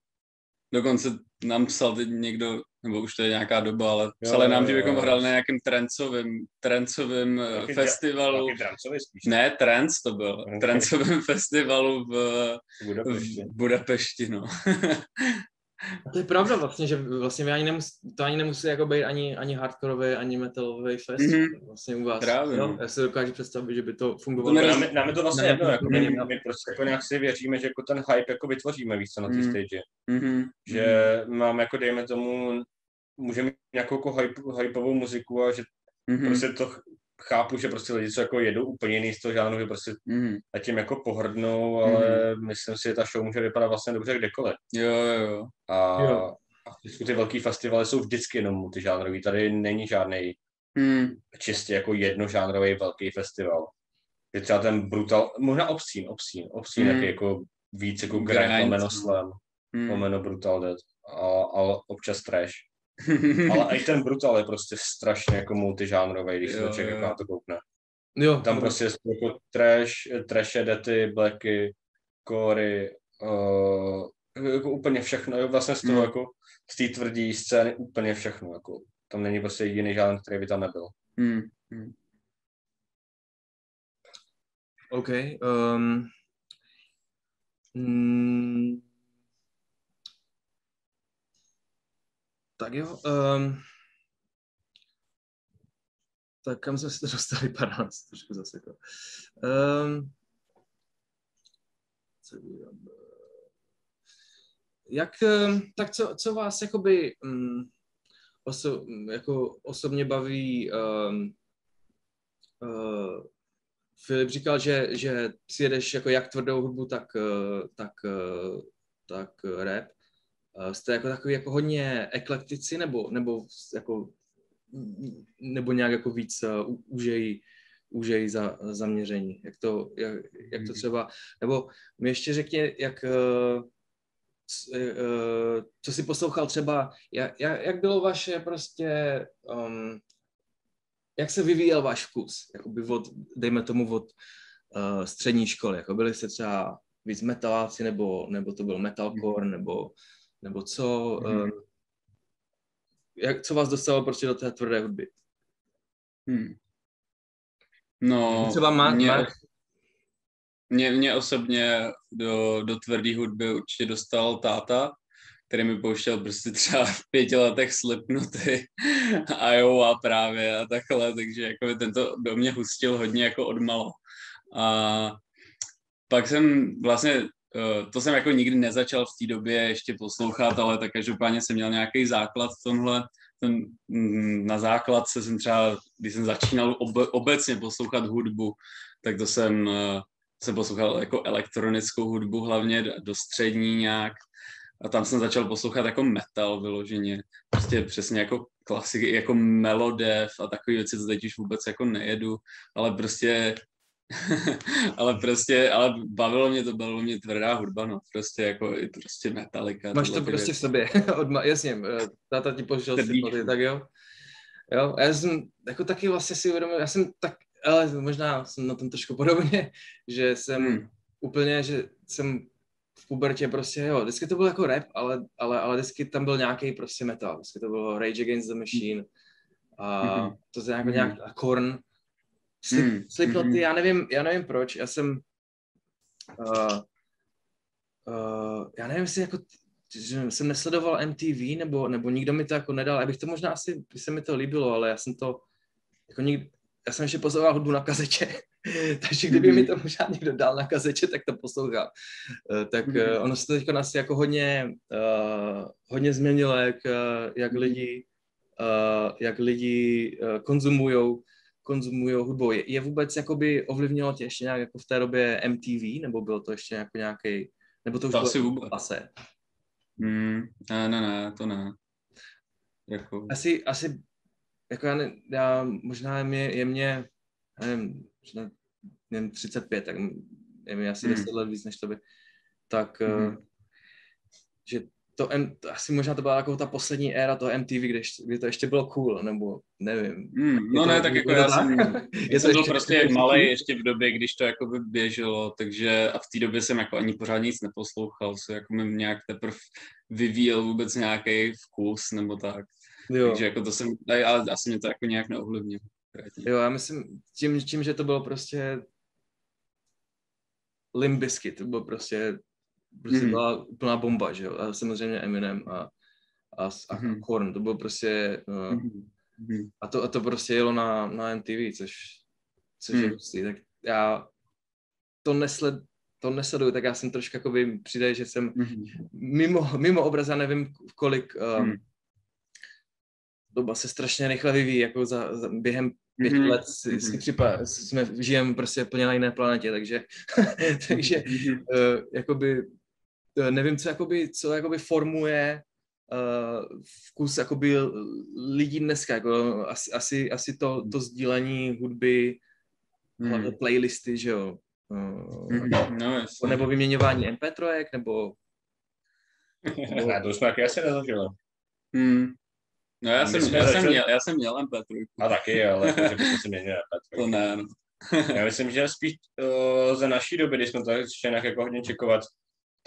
Dokonce nám psal teď někdo, nebo už to je nějaká doba, ale psali jo, nám, že bychom hráli na nějakém trencovém, trencovém eh, festivalu. spíš. Ne, trenc to byl. Okay. Trencovém festivalu v, Budapešti. v Budapešti, no. A to je pravda vlastně, že vlastně ani nemus, to ani nemusí jako být ani, ani hardcoreový, ani metalový fest mm-hmm. vlastně u vás. Právě, no. Já si dokážu představit, že by to fungovalo. To nám, nám je to vlastně jedno, jako my, my, prostě jako nějak si věříme, že jako ten hype jako vytvoříme víc na té mm. stage. Mm-hmm. Že mm. máme jako dejme tomu, můžeme nějakou jako hype, hypeovou muziku a že mm-hmm. prostě to chápu, že prostě lidi, co jako jedou úplně jiný z toho žánru, že prostě mm. a tím jako pohrdnou, ale mm. myslím si, že ta show může vypadat vlastně dobře kdekoliv. Jo, jo, jo. A, jo. a ty velký festivaly jsou vždycky jenom multižánrový, tady není žádný mm. čistě jako jednožánrový velký festival. Je třeba ten brutal, možná obscín, obscín, obscín, mm. jako víc jako grind, lomeno slam, mm. lomeno brutal dead, a, a občas trash. Ale i ten Brutal je prostě strašně jako multižánrový, když se to člověk na to koukne. Jo, Tam jo. prostě jako trash, trash edity, blacky, kory, uh, jako úplně všechno, jo, vlastně z toho mm. jako z té tvrdé scény úplně všechno, jako tam není prostě jediný žádný, který by tam nebyl. Mm. Mm. OK. Um, mm, Tak jo. Um, tak kam jsme se to dostali? Pardon, nás trošku zasekl. Um, co jak, tak co, co vás jakoby um, oso, jako osobně baví um, uh, Filip říkal, že, že si jedeš jako jak tvrdou hudbu, tak, tak, tak rap. Eh, jste jako takový jako hodně eklektici nebo, nebo jako nebo nějak jako víc uh, užej, užej za, zaměření, jak to, jak, jak to třeba, nebo mi ještě řekně, jak, uh, uh, co si poslouchal třeba, jak, jak bylo vaše prostě, um, jak se vyvíjel váš vkus, jakoby od, dejme tomu od uh, střední školy, jako byli jste třeba víc metaláci, nebo, nebo to byl metalcore, nebo nebo co, uh, jak, co vás dostalo prostě do té tvrdé hudby? Hmm. No, třeba má, mě, má... Mě, mě osobně do, do tvrdé hudby určitě dostal táta, který mi pouštěl prostě třeba v pěti letech Slipnoty a Iowa právě a takhle, takže jako tento do mě hustil hodně jako odmalo. A pak jsem vlastně to jsem jako nikdy nezačal v té době ještě poslouchat, ale tak každopádně jsem měl nějaký základ v tomhle. Ten, mm, na základce jsem třeba, když jsem začínal obe, obecně poslouchat hudbu, tak to jsem, eh, jsem poslouchal jako elektronickou hudbu hlavně do střední nějak. A tam jsem začal poslouchat jako metal vyloženě, prostě přesně jako klasiky, jako melodev a takové věci, co teď už vůbec jako nejedu, ale prostě ale prostě, ale bavilo mě to, bavilo mě tvrdá hudba, no, prostě jako i prostě metalika. Máš to prostě věc. v sobě, Odma, jasně, eh, táta ti pošel si to, tak jo. Jo, já jsem jako taky vlastně si uvědomil, já jsem tak, ale možná jsem na tom trošku podobně, že jsem hmm. úplně, že jsem v pubertě prostě, jo, vždycky to byl jako rap, ale, ale, ale vždycky tam byl nějaký prostě metal, vždycky to bylo Rage Against the Machine a mm-hmm. to je jako nějak, a Korn, Slip, mm. Slipknoty, mm. já nevím, já nevím proč, já jsem uh, uh, já nevím, jestli jako že jsem nesledoval MTV, nebo, nebo nikdo mi to jako nedal, já bych to možná asi, by se mi to líbilo, ale já jsem to jako nikdy, já jsem ještě poslouchal hudbu na kazetě, takže kdyby mi to možná někdo dal na kazetě, tak to poslouchám. Uh, tak uh, ono se to teď asi jako hodně, uh, hodně změnilo, jak, jak lidi, uh, jak lidi uh, konzumujou konzumují hudbu. Je, je vůbec jakoby ovlivnilo tě ještě nějak jako v té době MTV, nebo bylo to ještě jako nějaký, nebo to už to bylo asi vůbec. Pase? Mm, ne, ne, ne, to ne. Jako... Asi, asi, jako já, ne, já možná je mě, je mě nevím, možná, nevím, 35, tak je mi asi mm. 10 let víc než tobě, tak mm. že to, M, to asi možná to byla jako ta poslední éra toho MTV, kde, kdy to ještě bylo cool, nebo nevím. Mm, no to, ne, tak jako já jsem, je jsem byl prostě malý ještě v době, když to jako by běželo, takže a v té době jsem jako ani pořád nic neposlouchal, co jako mi nějak teprve vyvíjel vůbec nějaký vkus nebo tak. Jo. Takže jako to jsem, ale asi mě to jako nějak neovlivnilo. Jo, já myslím, tím, tím, že to bylo prostě Limbisky, to bylo prostě prostě mm. byla úplná bomba, že jo, a samozřejmě Eminem a, a, a mm. Korn, to bylo prostě, uh, mm. a, to, a to prostě jelo na, na MTV, což, což mm. je hustý, tak já to nesled, to nesleduju, tak já jsem trošku jako by přijde, že jsem mm. mimo, mimo obraz, já nevím kolik um, mm. doba se strašně rychle vyvíjí, jako za, za během pět mm-hmm. let si, mm-hmm. si připa, jsme žijeme prostě plně na jiné planetě, takže, takže mm-hmm. uh, jakoby nevím, co jakoby, co jakoby formuje uh, vkus jakoby lidí dneska, jako asi, asi, asi to, to sdílení hudby, hmm. hlavně playlisty, že jo, uh, no, nebo vyměňování MP3, nebo... nebo... to jsme taky asi nezažili. Hmm. No já, jsem, já, jsem měl, já jsem měl MP3. A taky, ale že bychom si měnili MP3. To ne, no. já myslím, že spíš uh, za naší doby, kdy jsme to ještě nějak jako hodně čekovat,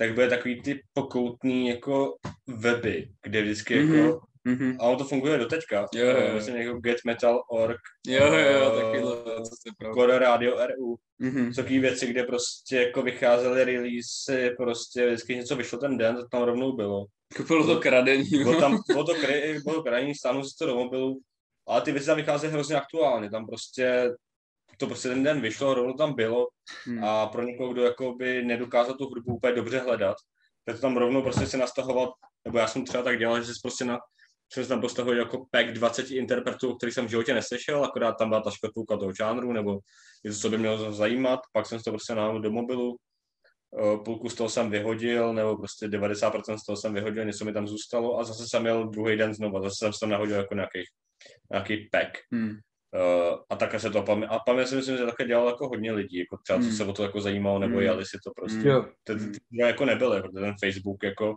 tak bude takový ty pokoutný jako weby, kde vždycky mm-hmm. jako Mm-hmm. A ono to funguje do teďka. Jo, jo, jo. Vlastně jako getmetal.org. Jo, jo, jo, to Core Radio RU. Mm-hmm. Takové věci, kde prostě jako vycházely release, prostě vždycky něco vyšlo ten den, to tam rovnou bylo. Bylo to kradení. Bylo, tam, bylo to, kry, bylo to kradení, stáhnu si to do mobilu, ale ty věci tam vycházely hrozně aktuálně, tam prostě to prostě ten den vyšlo, rovnou tam bylo hmm. a pro někoho, kdo jakoby nedokázal tu hudbu úplně dobře hledat, tak to tam rovnou prostě se nastahoval, nebo já jsem třeba tak dělal, že jsi prostě na, jsem tam postavil jako pack 20 interpretů, který jsem v životě neslyšel, akorát tam byla ta škatulka toho žánru, nebo něco, co by mělo zajímat, pak jsem to prostě nával do mobilu, půlku z toho jsem vyhodil, nebo prostě 90% z toho jsem vyhodil, něco mi tam zůstalo a zase jsem měl druhý den znovu, zase jsem se tam nahodil jako nějaký, nějaký pack. Hmm. Uh, a také se to pamě, a pamě si myslím, že také dělal jako hodně lidí, jako třeba co hmm. se o to jako zajímalo, nebo mm. jeli si to prostě. Mm. To, to, to jako nebylo, protože ten Facebook jako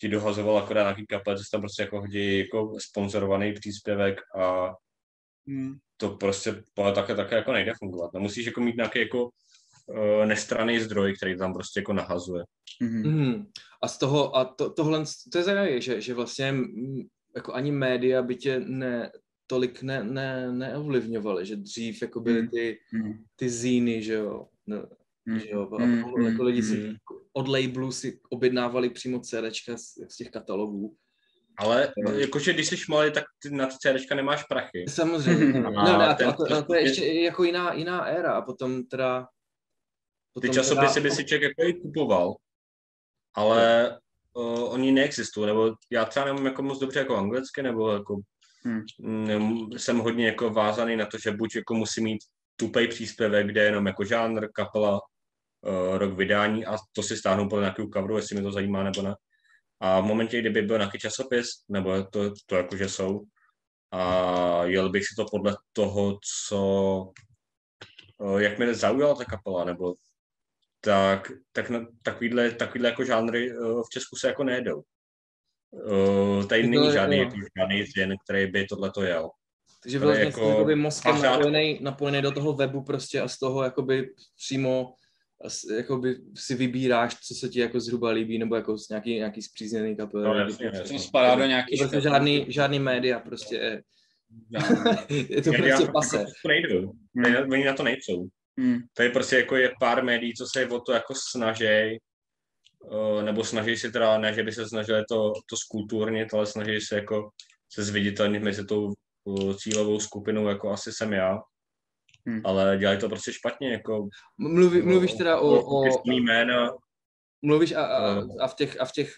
ti dohazoval akorát nějaký kapel, že tam prostě jako hodí jako sponzorovaný příspěvek a mm. to prostě také, také jako nejde fungovat. No, musíš jako mít nějaký jako uh, nestranný zdroj, který tam prostě jako nahazuje. Mm. A z toho, a to, tohle, to je zajímavé, že, že vlastně jako ani média by tě ne, tolik ne, ne, neovlivňovaly, že dřív jako byly hmm. ty, hmm. ty zíny, že jo, no, že jo, a mm. jako lidi si od labelu si objednávali přímo CDčka z, z těch katalogů. Ale no. jakože když jsi malý, tak ty na CDčka nemáš prachy. Samozřejmě. no, no, a, to, a, to, a to je ještě jako jiná, jiná éra a potom teda... Potom ty časopisy teda... by si člověk jako i kupoval, ale uh, oni neexistují, nebo já třeba nemám jako moc dobře jako anglicky, nebo jako Hmm. Jsem hodně jako vázaný na to, že buď jako musí mít tupej příspěvek, kde je jenom jako žánr, kapela, uh, rok vydání a to si stáhnu podle nějakého coveru, jestli mi to zajímá nebo ne. A v momentě, kdyby byl nějaký časopis, nebo to, to jakože jsou, a jel bych si to podle toho, co, uh, jak mě zaujala ta kapela, nebo tak, tak na, takovýhle, takovýhle jako žánry uh, v Česku se jako nejedou. Uh, tady to není žádný, jako, žádný zjen, který by tohle to jel. Takže vlastně jako, jakoby mozkem napojený, napojený do toho webu prostě a z toho jakoby přímo jakoby si vybíráš, co se ti jako zhruba líbí, nebo jako z nějaký, nějaký zpřízněný kapel. No, jasně, jasně. spadá do nějaký prostě žádný, žádný média prostě je to média prostě pase. To nejdou. Oni na to nejsou. Hmm. To je prostě jako je pár médií, co se o to jako snaží nebo snaží se teda, ne, že by se snažili to, to skulturnit, ale snaží se jako se zviditelnit mezi tou uh, cílovou skupinou, jako asi jsem já. Hmm. Ale dělají to prostě špatně, jako... Mluví, mluvíš teda o... o, o jména. Mluvíš a, a, a, v těch, a v těch,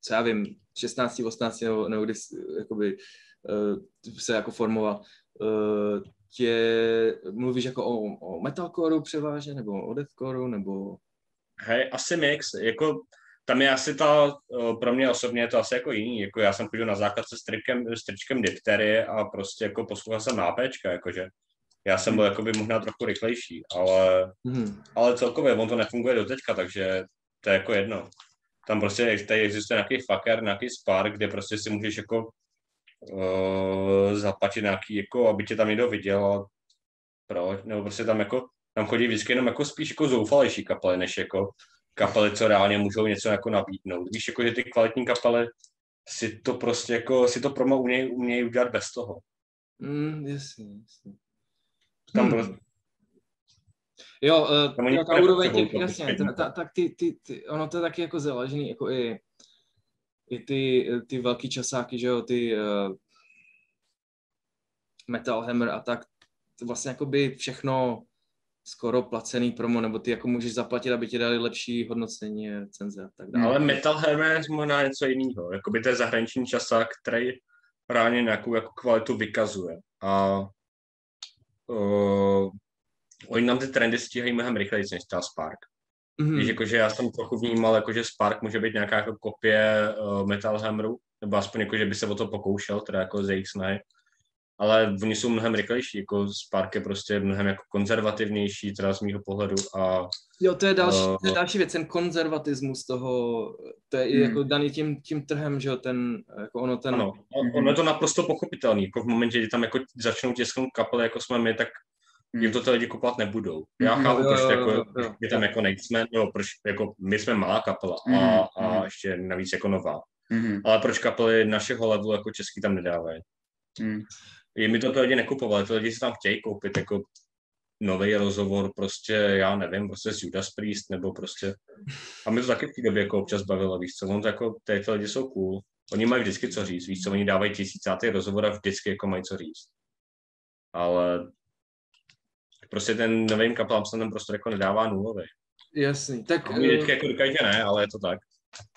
co já vím, 16, 18 nebo, nebo kdy jakoby, se jako formoval, tě, mluvíš jako o, o metalcoreu převážně, nebo o deathcoreu, nebo... Hej, asi mix, jako tam je asi ta, pro mě osobně je to asi jako jiný, jako já jsem chodil na základce s tričkem, s tričkem diptery a prostě jako poslouchal jsem nápečka, jakože já jsem byl hmm. jakoby možná trochu rychlejší, ale, hmm. ale celkově on to nefunguje do teďka, takže to je jako jedno. Tam prostě tady existuje nějaký fucker, nějaký spark, kde prostě si můžeš jako uh, zaplatit nějaký, jako, aby tě tam někdo viděl proč, nebo prostě tam jako, tam chodí vždycky jenom jako spíš jako zoufalejší kapely, než jako kapely, co reálně můžou něco jako nabídnout. Víš, jako, že ty kvalitní kapely si to prostě jako, si to promo umějí, umějí udělat bez toho. Mm, jasně, jasně. Tam hmm. prostě, Jo, uh, ta, ta úroveň těch, jasně, ta, ta, tak ty, ty, ty, ono to je taky jako záležený, jako i, i ty, ty velký časáky, že jo, ty uh, Metal Hammer a tak, to vlastně jako by všechno skoro placený promo, nebo ty jako můžeš zaplatit, aby ti dali lepší hodnocení recenze a tak dále. Ale Metal Hammer je možná něco jiného. Jakoby to je zahraniční časák, který reálně nějakou jako kvalitu vykazuje. A uh, oni nám ty trendy stíhají mnohem rychleji než ta Spark. Mm-hmm. Víš, jakože já jsem trochu vnímal, jakože Spark může být nějaká jako kopie uh, Metal Hammeru, nebo aspoň jako, že by se o to pokoušel, teda jako z jejich snahy ale oni jsou mnohem rychlejší, jako Spark je prostě mnohem jako konzervativnější, teda z mýho pohledu a Jo, to je další, uh, to je další věc, ten konzervatismus toho, to je hmm. i jako daný tím, tím trhem, že jo, ten, jako ono ten... Ano, ono je to naprosto pochopitelný, jako v momentě, kdy tam jako začnou tisknout kapely, jako jsme my, tak hmm. jim to ty lidi kupovat nebudou. Já hmm. chápu, proč jako, jo, jo. my tam jako nejsme, no, proč, jako my jsme malá kapela a, hmm. a ještě navíc jako nová. Hmm. Ale proč kapely našeho levelu jako český tam nedávají? Hmm je mi to ty lidi nekupovali, ty lidi si tam chtějí koupit jako nový rozhovor, prostě, já nevím, prostě s Judas Priest, nebo prostě, a mi to taky v té době jako občas bavilo, víš co, on to jako, ty, ty lidi jsou cool, oni mají vždycky co říct, víš co, oni dávají tisícátý rozhovor a vždycky jako mají co říct. Ale prostě ten novým kapelám se ten prostor jako nedává nulový. Jasný, tak... A my vždycky jako říkají, že ne, ale je to tak.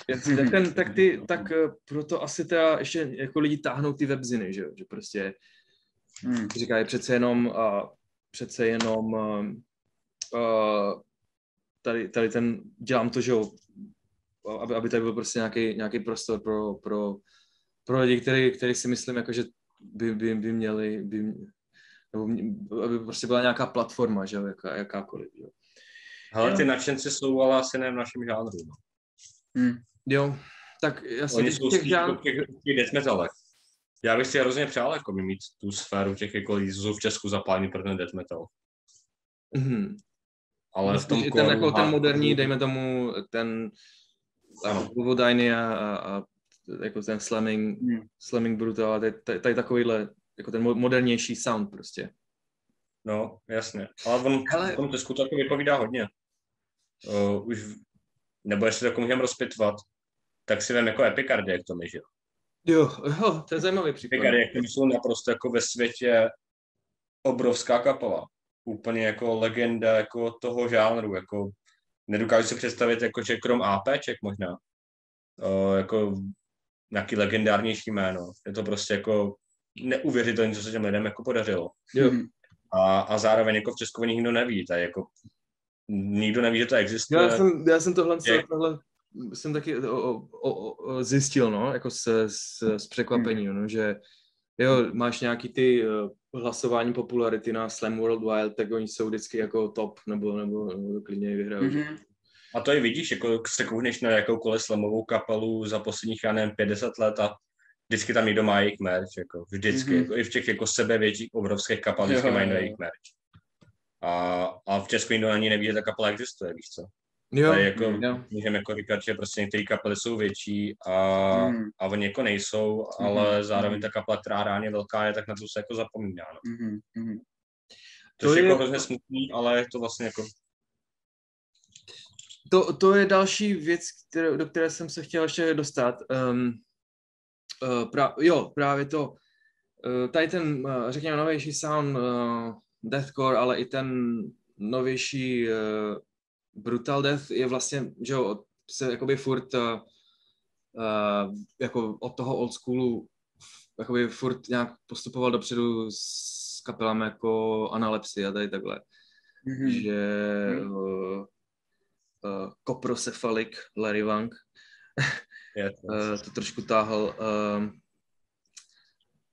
Jasný, tak, ten, tak, ty, tak eh, proto asi teda ještě jako lidi táhnou ty webziny, že, že prostě Hmm. Říká, je přece jenom, uh, přece jenom uh, tady, tady ten, dělám to, že jo, aby, aby tady byl prostě nějaký, nějaký prostor pro, pro, pro lidi, který, který si myslím, jako, že by, by, by měli, by, nebo aby prostě byla nějaká platforma, že jo, jaká, jakákoliv, že jo. Ale ty nadšenci jsou ale asi ne v našem žánru, no. Hmm. Jo, tak já Oni jsou těch, žánr... těch, těch death metalech. Já bych si hrozně přál jako mít tu sféru těch jako v Česku zapálení pro ten death metal. Mm-hmm. Ale v tom ten, jako ten moderní, dejme tomu, ten Vovodiny a, a, a, jako ten slamming, mm. slamming brutal, tady, tady, tady takovýhle, jako ten modernější sound prostě. No, jasně. Ale on Hele. v tom Česku to jako vypovídá hodně. Uh, už, nebo jestli to jako můžeme rozpitvat, tak si vem jako Epicardy, jak to že jo? Jo, jo, to je zajímavý příklad. jak jsou naprosto jako ve světě obrovská kapela. Úplně jako legenda jako toho žánru, jako nedokážu si představit, jako, že krom APček možná, o, jako nějaký legendárnější jméno. Je to prostě jako neuvěřitelné, co se těm lidem jako podařilo. Jo. A, a zároveň jako v Česku nikdo neví, tak jako nikdo neví, že to existuje. Já jsem, já jsem tohle, je, tohle jsem taky o, o, o, zjistil, no, jako se, s, s překvapením, no, že jo, máš nějaký ty uh, hlasování popularity na Slam World Wild, tak oni jsou vždycky jako top, nebo, nebo, nebo klidně vyhrajou. Mm-hmm. A to i vidíš, jako se koukneš na jakoukoliv slamovou kapelu za posledních, já nevím, 50 let a vždycky tam někdo má jejich merch, jako vždycky, mm-hmm. jako i v těch jako sebevětších obrovských kapel vždycky mají jejich merch. A, a v Česku nikdo ani neví, že ta kapela existuje, víš co? Jo, jako, jo. můžeme jako říkat, že prostě některé kapely jsou větší a, mm. a oni jako nejsou, ale mm. zároveň ta kapela, která ráně velká je, tak na to se jako zapomíná. No. Mm. To, to je jako hrozně smutný, ale je to vlastně jako... To, to je další věc, které, do které jsem se chtěl ještě dostat. Um, uh, pra, jo, právě to. Uh, tady ten, uh, řekněme, novější sound uh, deathcore, ale i ten novější uh, Brutal Death je vlastně, že jo, se jakoby furt uh, uh, jako od toho old schoolu jakoby furt nějak postupoval dopředu s kapelami jako Analepsy a tady takhle. Mm-hmm. Že uh, uh, Coprocephalic Larry Wang uh, to trošku táhl. Uh,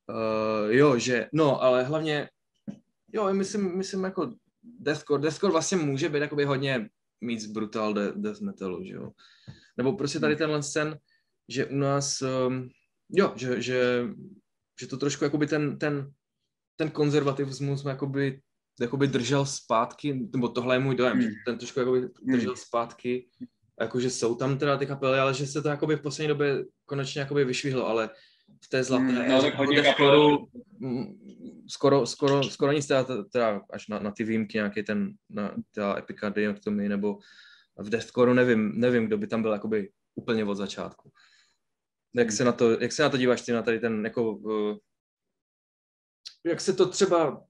uh, jo, že, no, ale hlavně, jo, myslím, myslím jako deathcore, deathcore vlastně může být jakoby hodně mít z brutal de- death metalu, že jo. Nebo prostě tady tenhle scén, že u nás, um, jo, že, že, že to trošku jakoby ten, ten, ten konzervativismus jakoby, jakoby držel zpátky, nebo tohle je můj dojem, mm. že ten trošku jakoby držel mm. zpátky, jakože jsou tam teda ty kapely, ale že se to jakoby v poslední době konečně jakoby vyšvihlo, ale v té zlaté mm, no, tak hodně skoro, skoro, skoro, skoro nic teda, teda až na, na ty výjimky nějaký ten, na, ta Epica nebo v Deathcore nevím, nevím, kdo by tam byl jakoby úplně od začátku. Jak se na to, jak se na to díváš ty na tady ten, jako, uh, jak se to třeba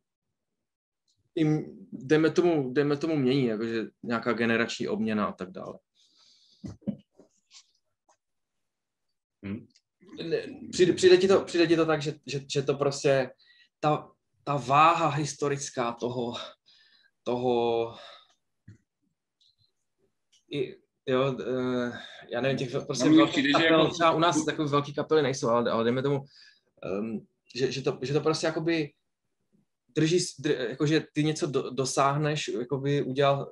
jim, dejme tomu, dejme tomu mění, jakože nějaká generační obměna a tak dále. Hmm. Přijde, přijde, ti to, přijde ti to tak, že, že, že to prostě ta, ta váha historická toho, toho i, jo, uh, já nevím, těch prostě no, velkých kapel, jako... třeba u nás takové velké kapely nejsou, ale, ale dejme tomu, um, že, že, to, že to prostě jakoby drží, dr, jakože ty něco do, dosáhneš, jakoby udělal,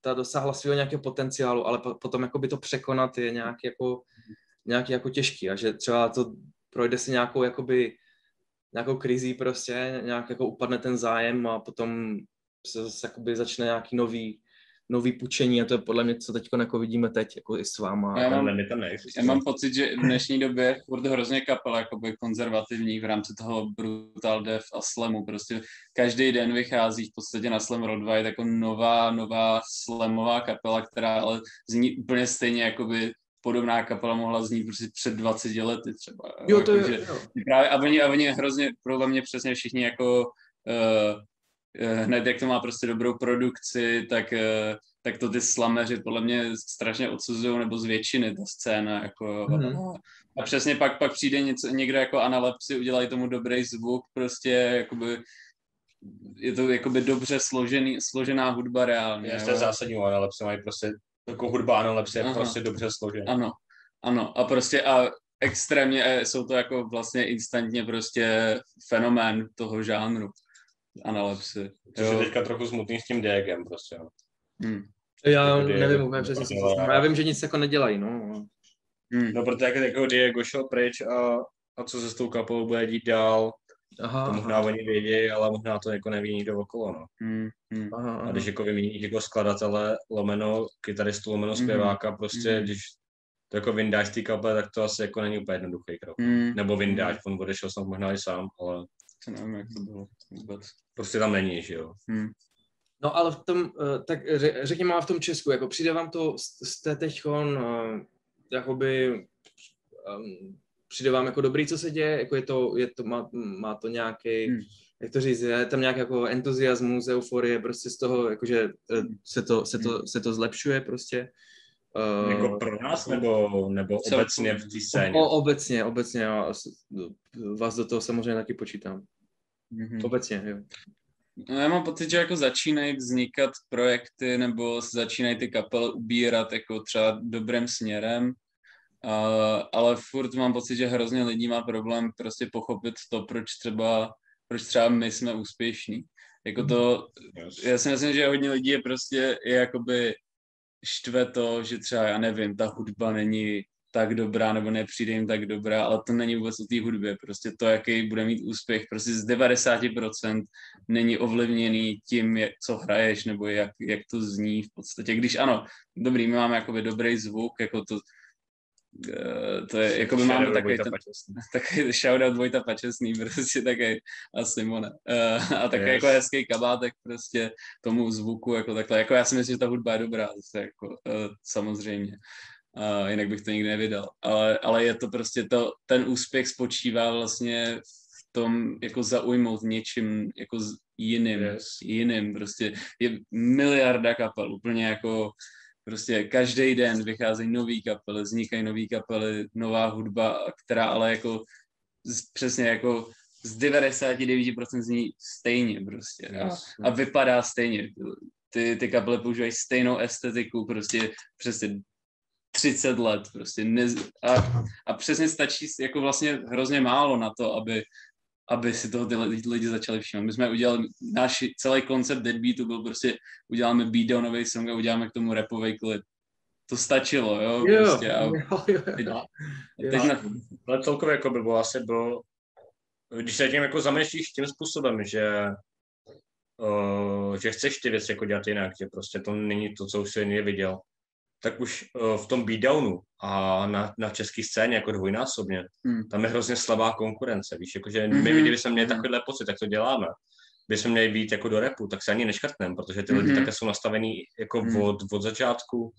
ta dosáhla svého nějakého potenciálu, ale po, potom jakoby to překonat je nějak jako, nějaký jako těžký a že třeba to projde si nějakou jakoby nějakou krizí prostě, nějak jako upadne ten zájem a potom se zase jakoby začne nějaký nový, nový pučení a to je podle mě, co teď jako vidíme teď, jako i s váma. Já mám, já mám pocit, že v dnešní době furt hrozně kapel jakoby konzervativní v rámci toho Brutal Death a Slamu. Prostě každý den vychází v podstatě na Slam Roadway jako nová, nová slamová kapela, která ale zní úplně stejně jakoby podobná kapela mohla znít prostě před 20 lety třeba. Jo, to jako, je, jo. Právě, a oni, a oni hrozně, podle mě přesně všichni jako uh, hned jak to má prostě dobrou produkci, tak, uh, tak to ty slameři podle mě strašně odsuzují, nebo z většiny ta scéna. Jako, mm. A přesně pak, pak přijde něco, někdo jako analepsi, udělají tomu dobrý zvuk, prostě jakoby je to jakoby dobře složený, složená hudba reálně. Je to zásadní, analepsi mají prostě jako hudba analepsie je prostě dobře složená. Ano, ano. A prostě a extrémně eh, jsou to jako vlastně instantně prostě fenomén toho žánru analepsy. To je teďka trochu smutný s tím DGem prostě. Hmm. Já Diego, nevím úplně přesně, já vím, že nic jako nedělají, no. Hmm. No, protože jako Diego šel pryč a, a co se s tou kapelou bude dít dál, Aha, to možná aha. oni vědí, ale možná to jako neví nikdo okolo, no. Hmm, hmm. Aha, aha. A když jako vyměníš jako skladatele, lomeno, kytaristu, lomeno hmm, zpěváka, prostě, hmm. když to jako vyndáš ty kaple, tak to asi jako není úplně jednoduchý krok. Hmm. Nebo vyndáš, on odešel snad možná i sám, ale... To nevím, jak to bylo vůbec. Prostě tam není, že jo. Hmm. No ale v tom, eh, tak řekněme v tom Česku, jako přijde vám to, jste teď uh, jakoby um, přijde vám jako dobrý, co se děje, jako je to, je to má, má to nějaký, hmm. jak to říct, je tam nějaký jako entuziasmus, euforie, prostě z toho, jakože eh, se to, se to, hmm. se to zlepšuje prostě. Uh, jako pro nás, nebo, nebo obecně v té scéně? O, obecně, obecně, já vás do toho samozřejmě taky počítám. Mm-hmm. Obecně, jo. No, já mám pocit, že jako začínají vznikat projekty nebo začínají ty kapely ubírat jako třeba dobrým směrem Uh, ale furt mám pocit, že hrozně lidí má problém prostě pochopit to, proč třeba, proč třeba my jsme úspěšní. Jako to, yes. já si myslím, že hodně lidí je prostě je jakoby štve to, že třeba, já nevím, ta hudba není tak dobrá, nebo nepřijde jim tak dobrá, ale to není vůbec o té hudbě. Prostě to, jaký bude mít úspěch, prostě z 90% není ovlivněný tím, jak, co hraješ, nebo jak, jak to zní v podstatě. Když ano, dobrý, my máme jakoby dobrý zvuk, jako to, to je, jako by máme takový ten, takový shoutout Vojta Pačesný, prostě taky a Simone. Uh, a také yes. jako hezký kabátek prostě tomu zvuku, jako takhle. Jako já si myslím, že ta hudba je dobrá, zase jako, uh, samozřejmě. Uh, jinak bych to nikdy nevydal. Ale, ale je to prostě to, ten úspěch spočívá vlastně v tom jako zaujmout něčím jako jiným, yes. jiným, prostě je miliarda kapel, úplně jako prostě každý den vycházejí nový kapely, vznikají nový kapely, nová hudba, která ale jako z, přesně jako z 99% zní stejně prostě. A, a vypadá stejně. Ty, ty kapely používají stejnou estetiku, prostě přesně 30 let prostě. Ne, a, a přesně stačí jako vlastně hrozně málo na to, aby, aby si toho ty lidi začali všímat. My jsme udělali, náš celý koncept Deadbeatu byl prostě, uděláme beatdownový song a uděláme k tomu rapový klip. To stačilo, jo, jo prostě. A, jo, jo, jo. Teď, jo. Na... Ale celkově jako by bylo asi bylo, když se tím jako zamýšlíš tím způsobem, že uh, že chceš ty věci jako dělat jinak, že prostě to není to, co už jsi jiný viděl, tak už uh, v tom beatdownu a na, na české scéně jako dvojnásobně, hmm. tam je hrozně slabá konkurence, víš, jakože mm-hmm. my, kdyby jsme měli takovýhle pocit, tak to děláme, by jsme měli být jako do repu, tak se ani neškrtneme, protože ty mm-hmm. lidi také jsou nastavený jako mm. od, od začátku,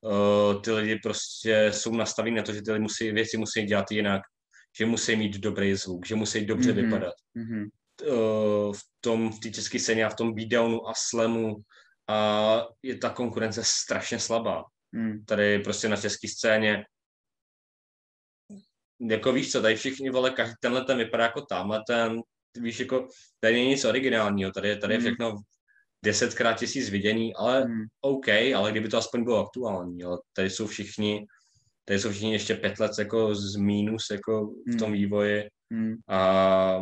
uh, ty lidi prostě jsou nastavení na to, že ty lidi musí, věci musí dělat jinak, že musí mít dobrý zvuk, že musí dobře mm-hmm. vypadat. Mm-hmm. Uh, v tom, v té české scéně a v tom beatdownu a slamu a je ta konkurence strašně slabá. Hmm. Tady prostě na české scéně jako víš co, tady všichni, vole, každý tenhle ten vypadá jako tamhle ten, víš, jako, tady není nic originálního, tady, tady je hmm. všechno desetkrát tisíc vidění, ale hmm. OK, ale kdyby to aspoň bylo aktuální, ale tady jsou všichni, tady jsou všichni ještě pět let jako z mínus jako v tom hmm. vývoji hmm. a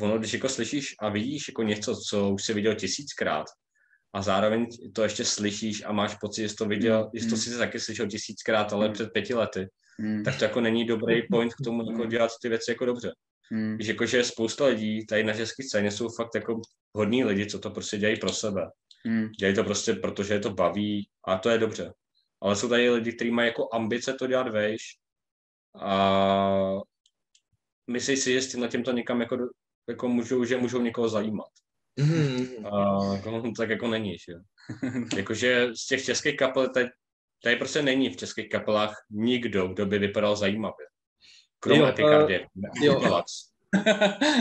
ono, když jako slyšíš a vidíš jako něco, co už si viděl tisíckrát, a zároveň to ještě slyšíš a máš pocit, že jsi to viděl, mm. že to si taky slyšel tisíckrát, ale mm. před pěti lety, mm. tak to jako není dobrý point k tomu jako dělat ty věci jako dobře. Mm. Víš, jako, že spousta lidí tady na české scéně jsou fakt jako hodní lidi, co to prostě dělají pro sebe. Mm. Dělají to prostě, protože je to baví a to je dobře. Ale jsou tady lidi, kteří mají jako ambice to dělat vejš a myslí si, že s tímhle tím to někam jako, jako můžou, že můžou někoho zajímat. Mm. A, jako, tak jako není, že Jakože z těch českých kapel, tady, tady prostě není v českých kapelách nikdo, kdo by vypadal zajímavě. Kromě Epicardie.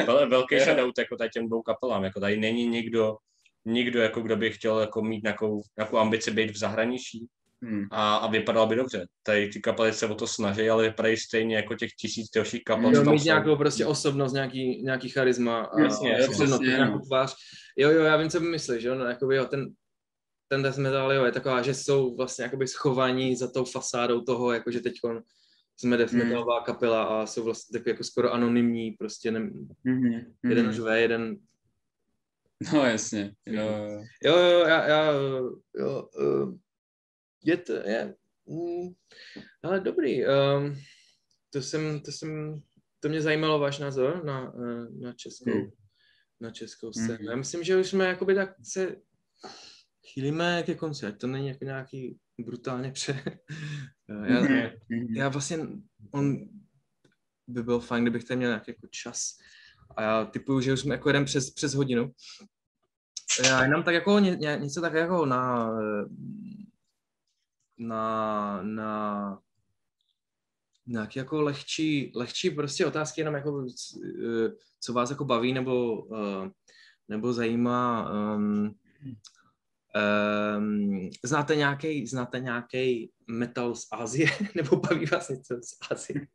Ale velký shoutout jako tady těm dvou kapelám, jako tady není nikdo, nikdo, jako kdo by chtěl jako mít nějakou, nějakou ambici být v zahraničí hmm. a, a vypadalo by dobře. Tady ty kapely se o to snaží, ale vypadají stejně jako těch tisíc dalších kapel. Jo, mít nějakou prostě osobnost, nějaký, nějaký charisma a, jasně, a jasně, jasně, nějakou tvář. Jo, jo, já vím, co myslíš, že jo, no, jakoby, jo, ten, ten death metal, jo, je taková, že jsou vlastně jakoby schovaní za tou fasádou toho, jakože teď jsme death hmm. metalová mm. kapela a jsou vlastně takový jako skoro anonymní, prostě ne, mm-hmm. jeden mm-hmm. žve, jeden No jasně, jo, jo. Jo, jo, já, já jo, uh, je to, je, mm, ale dobrý, um, to jsem, to jsem, to mě zajímalo váš názor na, eh, na českou, mm. na českou scénu. Mm. Já myslím, že už jsme jakoby tak se chýlíme ke konci, ať to není jako nějaký brutálně pře... já, mm. já vlastně, on by byl fajn, kdybych tam měl nějaký jako čas. A já typuju, že už jsme jako jeden přes, přes hodinu. Já jenom tak jako ně, ně, něco tak jako na na, na nějaký jako lehčí, lehčí prostě otázky, jenom jako, eh, co vás jako baví nebo, eh, nebo zajímá. Um, um, znáte nějaký znáte nějaký metal z Asie? nebo baví vás něco z Asie?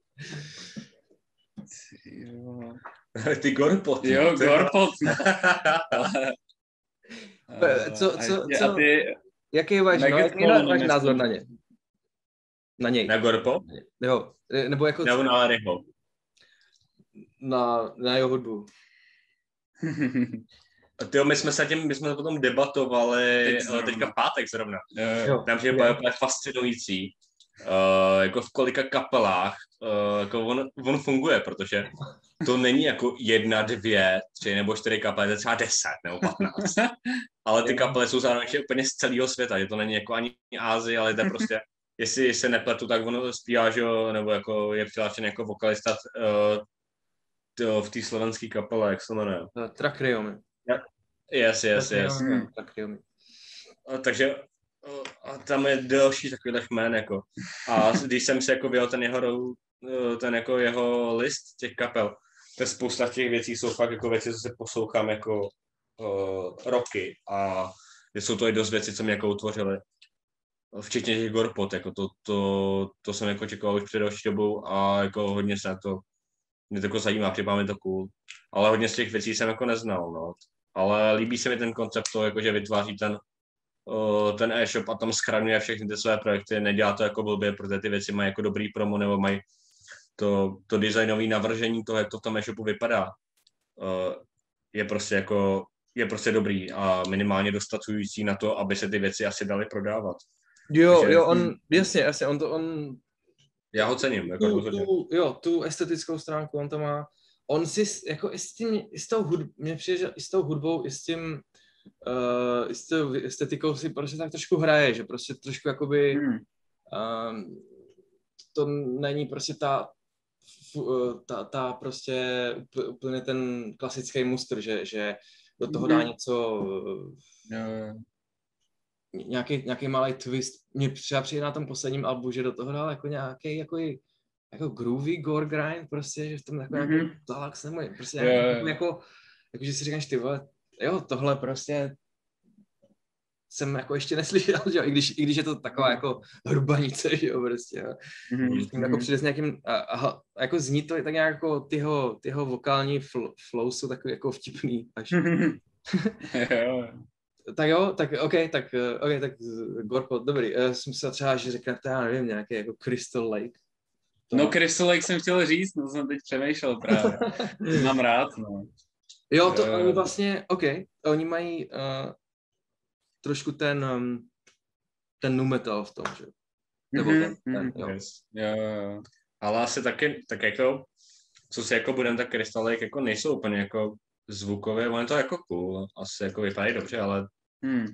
Jo. Ty Gorpot. Jo, Gorpot. co, co, co, ty, Jaký je váš, no, jaký je váš názor na ně? Na něj. Na Gorpo? Jo, nebo jako... Nebo na Larryho. Na, na jeho hudbu. Tyjo, my jsme se tím, my jsme potom debatovali Teď teďka v pátek zrovna. Jo, Tam, že je fascinující, uh, jako v kolika kapelách uh, jako on, on funguje, protože to není jako jedna, dvě, tři nebo čtyři kapely, to je třeba deset nebo patnáct. Ale ty kapely jsou zároveň úplně z celého světa, že to není jako ani Ázie, ale to prostě, jestli se nepletu, tak ono zpívá, že jo, nebo jako je přihlášen jako vokalista uh, v té slovenské kapele, jak se jmenuje? Trakriomy. Yes, yes, yes. Trakriomy. Takže a tam je další takovýhle jmén, jako. A když jsem si jako ten jeho, ten jako jeho list těch kapel, to spousta těch věcí jsou fakt jako věci, co se poslouchám jako uh, roky a jsou to i dost věci, co mě jako utvořily. Včetně těch Gorpot, jako to, to, to jsem jako čekal už před další dobou a jako hodně se na to mě to jako zajímá, připadá mi to cool. Ale hodně z těch věcí jsem jako neznal, no. Ale líbí se mi ten koncept toho, jako že vytváří ten, ten e-shop a tam schraňuje všechny ty své projekty, nedělá to jako blbě, protože ty věci mají jako dobrý promo nebo mají to, to designové navržení toho, jak to v tom e-shopu vypadá, je prostě jako je prostě dobrý a minimálně dostačující na to, aby se ty věci asi daly prodávat. Jo, Takže, jo, on, jasně, jasně, on to, on... Já ho cením, jako tu, tu, jo, tu estetickou stránku on to má, on si, jako i s tím, i s tou hudbou, mě přijde, že i s tou hudbou, i s tím, uh, s tou estetikou si prostě tak trošku hraje, že prostě trošku jakoby, hmm. um, to není prostě ta, ta, ta prostě úplně ten klasický mustr, že, že do toho dá mhm. něco, jo. nějaký, nějaký malý twist. Mně třeba přijde na tom posledním albu, že do toho dal jako nějaký jako, jako groovy gore grind, prostě, že v tom jako mm-hmm. nějaký talax nebo prostě nějaký, yeah. jako, jako, jako, že si říkáš, ty vole, jo, tohle prostě jsem jako ještě neslyšel, že jo? I, když, i když je to taková mhm. jako hrubanice, že jo, prostě. Jo? Mm-hmm. Jako přijde s nějakým, a, a, a, jako zní to tak nějak jako tyho, tyho vokální fl, flow jsou takový jako vtipný až. jo. tak jo, tak OK, tak, OK, tak Gorko, dobrý. Já jsem se třeba, že řeknete, já nevím, nějaký jako Crystal Lake. To... No Crystal Lake jsem chtěl říct, no jsem teď přemýšlel právě. Mám rád, no. Jo, to uh... oni vlastně, OK, oni mají, uh, trošku ten, um, ten nu metal v tom, že? Nebo mm-hmm, ten, ten jo. Yes. jo. Jo, Ale asi taky, tak jako, co si jako budem, tak Crystal Lake jako nejsou úplně jako zvukově, ono to jako cool, asi jako vypadají dobře, ale hmm.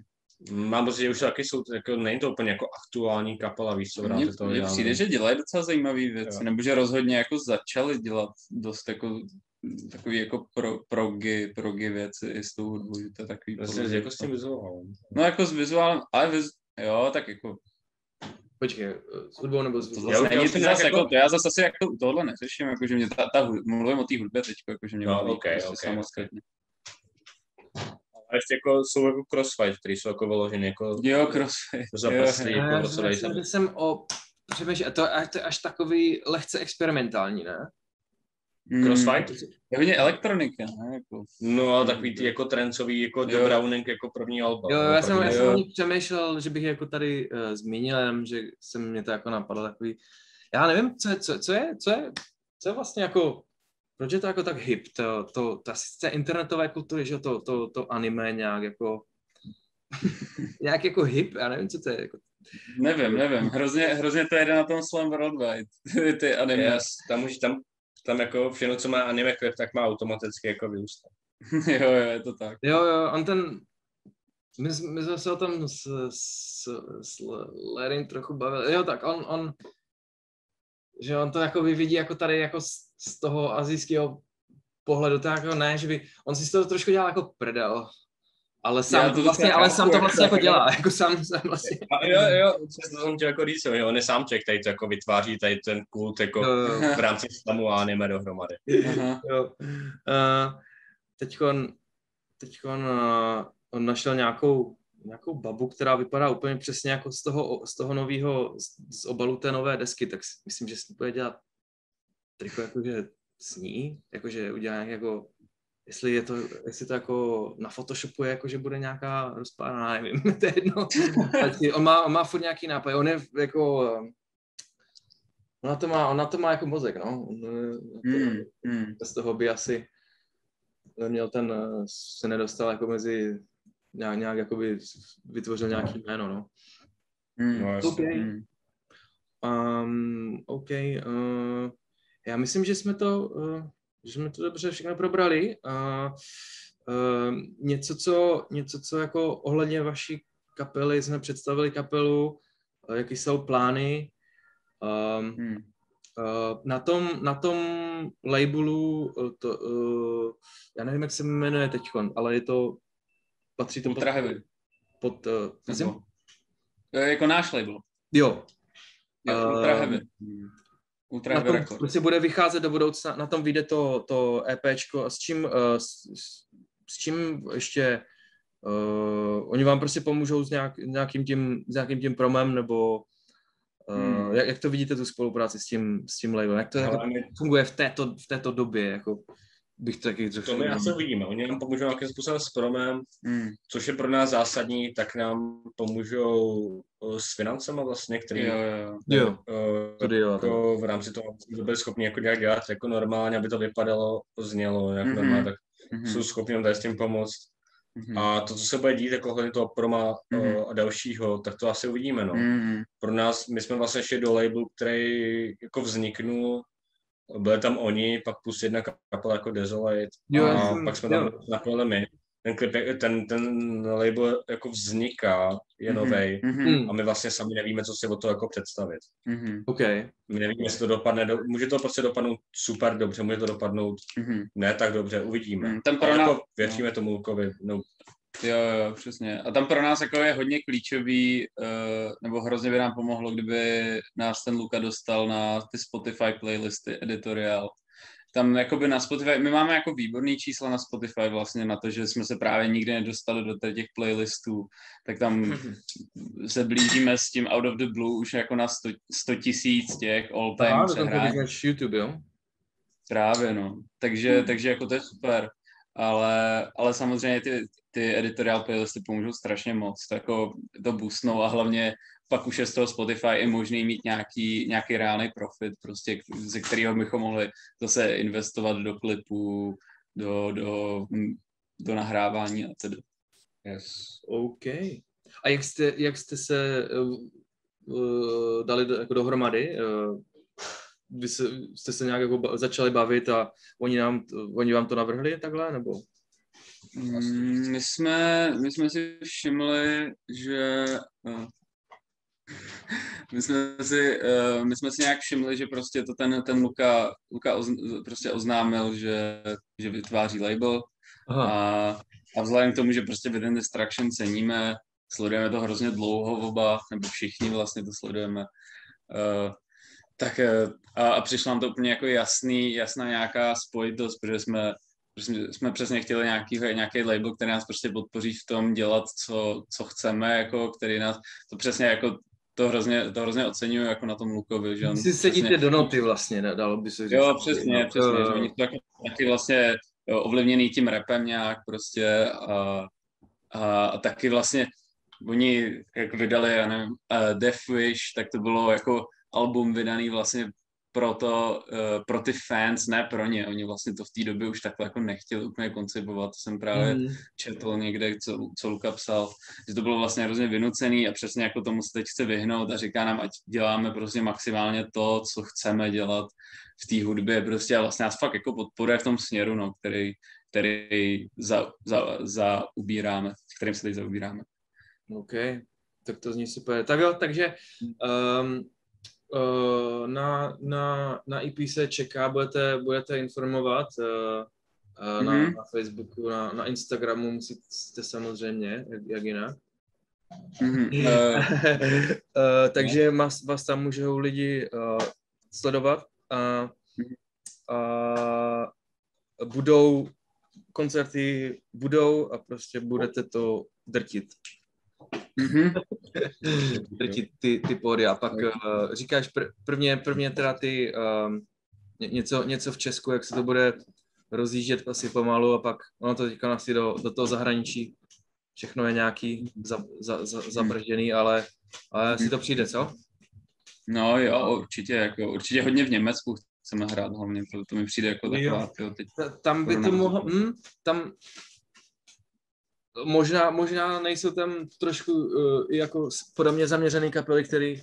mám pocit, že už taky jsou, jako, není to úplně jako aktuální kapela, víš co, v rámci toho Mně přijde, že dělají docela zajímavé věci, jo. nebo že rozhodně jako začali dělat dost jako takový jako pro, progy, progy věci i s tou hudbou, že to je takový... Vlastně jako s tím vizuálem. No jako s vizuálem, ale viz, jo, tak jako... Počkej, s hudbou nebo s vizuálem? To není to zase jako, to já zase asi jako tohle neřeším, jako že mě ta, ta mluvím o té hudbě teď, jako že mě no, okay, prostě okay, okay. A ještě jako jsou jako crossfight, který jsou jako vyložený jako... Jo, crossfight. Zapaslí, jako já, já, já jsem o... Přemýšlím, to, to je až takový lehce experimentální, ne? Hmm. Crossfight? Je hodně elektronika, ne? Jako... No, takový ty jako trencový, jako The Browning jako první album. Jo, já jsem, já jsem přemýšlel, že bych jako tady uh, zmínil, že se mě to jako napadlo takový, já nevím, co je, co, co je, co je, co je vlastně jako, proč je to jako tak hip, to, to, ta sice internetové kultury, že to, to, to anime nějak jako, nějak jako hip, já nevím, co to je, jako, Nevím, nevím. Hrozně, hrozně to jede na tom Slam Worldwide. ty anime. Yes, tam už tam tam jako všechno, co má anime krev, tak má automaticky jako vyústat. jo, jo, je to tak. Jo, jo, on ten, my, my jsme se o tom s, s, s Larrym trochu bavili. Jo, tak on, on, že on to jako vidí jako tady jako z, z toho azijského pohledu, tak jako ne, že by, on si z toho trošku dělal jako prdel, ale sám, to vlastně, ale sám to vlastně jako dělá, jako sám, sám vlastně. A jo, jo, to jsem chtěl jako říct, jo, on je sám člověk, tady to jako vytváří tady ten kult jako jo, jo. v rámci stamu a anime dohromady. Aha. Jo. Uh, teďkon, teďkon uh, on našel nějakou, nějakou babu, která vypadá úplně přesně jako z toho, z toho nového, z, z obalu té nové desky, tak myslím, že si bude dělat triko jakože sní, jakože udělá nějak jako jestli je to, jestli to jako na Photoshopu je, jako že bude nějaká rozpálená, nevím, to je jedno. on, má, on má furt nějaký nápad, on je jako, on na to má, on na to má jako mozek, no. On, mm, mm. Bez toho by asi neměl ten, se nedostal jako mezi, nějak, nějak jakoby vytvořil nějaký jméno, no. Mm, no OK. Mm. Um, OK. Uh, já myslím, že jsme to uh, že jsme to dobře všechno probrali. A, uh, něco, co, něco, co jako ohledně vaší kapely, jsme představili kapelu, uh, jaký jsou plány. Um, hmm. uh, na, tom, na tom labelu, uh, to, uh, já nevím, jak se jmenuje teď, ale je to, patří to Ultra pod, Heavy. pod uh, to je jako náš label. Jo. Jo, uh, Ultra Heavy. Ultra na tom prostě bude vycházet do budoucna, na tom vyjde to, to EPčko a s čím, uh, s, s, s čím ještě uh, oni vám prostě pomůžou s nějak, nějakým, tím, s nějakým tím promem, nebo uh, hmm. jak, jak to vidíte tu spolupráci s tím, s tím labelem, jak to jako funguje v této, v této době, jako bych to taky řekl. To my asi uvidíme. Oni nám pomůžou nějakým způsobem s promem, hmm. což je pro nás zásadní, tak nám pomůžou s financema vlastně, který jo, jo. jo. Uh, jo, jako v rámci toho byli schopni jako dělat, dělat jako normálně, aby to vypadalo, znělo jak mm-hmm. normálně, tak mm-hmm. jsou schopni nám tady s tím pomoct. Mm-hmm. A to, co se bude dít jako hledně toho proma mm-hmm. a dalšího, tak to asi uvidíme, no. Mm-hmm. Pro nás, my jsme vlastně šli do labelu, který jako vzniknul byli tam oni, pak plus jedna kapela jako Desolate jo, a jsem, pak jsme tam napojili my. Ten klip, ten, ten label jako vzniká, je mm-hmm. novej mm-hmm. a my vlastně sami nevíme, co si o to jako představit. Mm-hmm. Okay. My nevíme, jestli to dopadne, do, může to prostě dopadnout super dobře, může to dopadnout mm-hmm. ne tak dobře, uvidíme. Mm, ten pro nás... jako věříme no. tomu Lukovi, no, Jo, jo, přesně. A tam pro nás jako je hodně klíčový, uh, nebo hrozně by nám pomohlo, kdyby nás ten Luka dostal na ty Spotify playlisty editorial. Tam jakoby na Spotify, my máme jako výborný čísla na Spotify vlastně na to, že jsme se právě nikdy nedostali do těch playlistů, tak tam se blížíme s tím Out of the Blue už jako na 100 tisíc těch all time přehrání. YouTube, jo? Právě, no. Takže, hmm. takže jako to je super ale, ale samozřejmě ty, ty editorial playlisty pomůžou strašně moc, to jako to boostnou a hlavně pak už je z toho Spotify i možný mít nějaký, nějaký reálný profit, prostě, ze kterého bychom mohli zase investovat do klipů, do, do, do nahrávání a tedy. Yes. OK. A jak jste, jak jste se uh, dali do, jako dohromady? Uh, vy se, jste se nějak jako začali bavit a oni, nám, oni vám to navrhli takhle, nebo? Mm, my jsme, my jsme si všimli, že uh, my jsme si, uh, my jsme si nějak všimli, že prostě to ten, ten Luka, Luka oz, prostě oznámil, že, že vytváří label Aha. a, a vzhledem k tomu, že prostě Within Destruction ceníme, sledujeme to hrozně dlouho oba, nebo všichni vlastně to sledujeme, uh, tak eh, a, a přišlo nám to úplně jako jasný, jasná nějaká spojitost, protože jsme, protože jsme přesně chtěli nějaký, nějaký label, který nás prostě podpoří v tom dělat, co, co chceme, jako, který nás, to přesně jako to hrozně, to hrozně oceňuju jako na tom Lukovi, že on si sedíte přesně, do noty vlastně, dalo by se říct. Jo, přesně, no, přesně, uh, že oni to jako taky vlastně jo, ovlivněný tím repem nějak prostě a, a, a taky vlastně oni jak vydali, já nevím, uh, Death Wish, tak to bylo jako album vydaný vlastně pro, to, uh, pro ty fans, ne pro ně. Oni vlastně to v té době už takhle jako nechtěli úplně koncipovat. To jsem právě mm. četl někde, co, co Luka psal, že to bylo vlastně hrozně vynucený a přesně jako tomu se teď chce vyhnout a říká nám, ať děláme prostě maximálně to, co chceme dělat v té hudbě prostě a vlastně nás fakt jako podporuje v tom směru, no, který, který za, za, za ubíráme, kterým se teď zaubíráme. OK, tak to zní super. Tak jo, takže um, na, na, na EP se čeká, budete, budete informovat uh, uh, mm-hmm. na, mhm. na Facebooku, na, na Instagramu musíte samozřejmě, jak, jak jinak. Mm-hmm. uh, takže vás, vás tam můžou lidi uh, sledovat a, a budou koncerty budou a prostě budete to drtit. Mm-hmm. ty, ty, ty pódy a pak uh, říkáš pr- prvně, prvně teda ty um, něco, něco v Česku, jak se to bude rozjíždět asi pomalu a pak ono to teďka asi do, do toho zahraničí všechno je nějaký za, za, za, zabržděný, ale, ale si to přijde, co? No jo, určitě, jako, určitě hodně v Německu chceme hrát hlavně, to, to mi přijde jako taková, jo. teď. Tam by to mohlo, hm, tam možná, možná nejsou tam trošku uh, jako podobně zaměřený kapely, který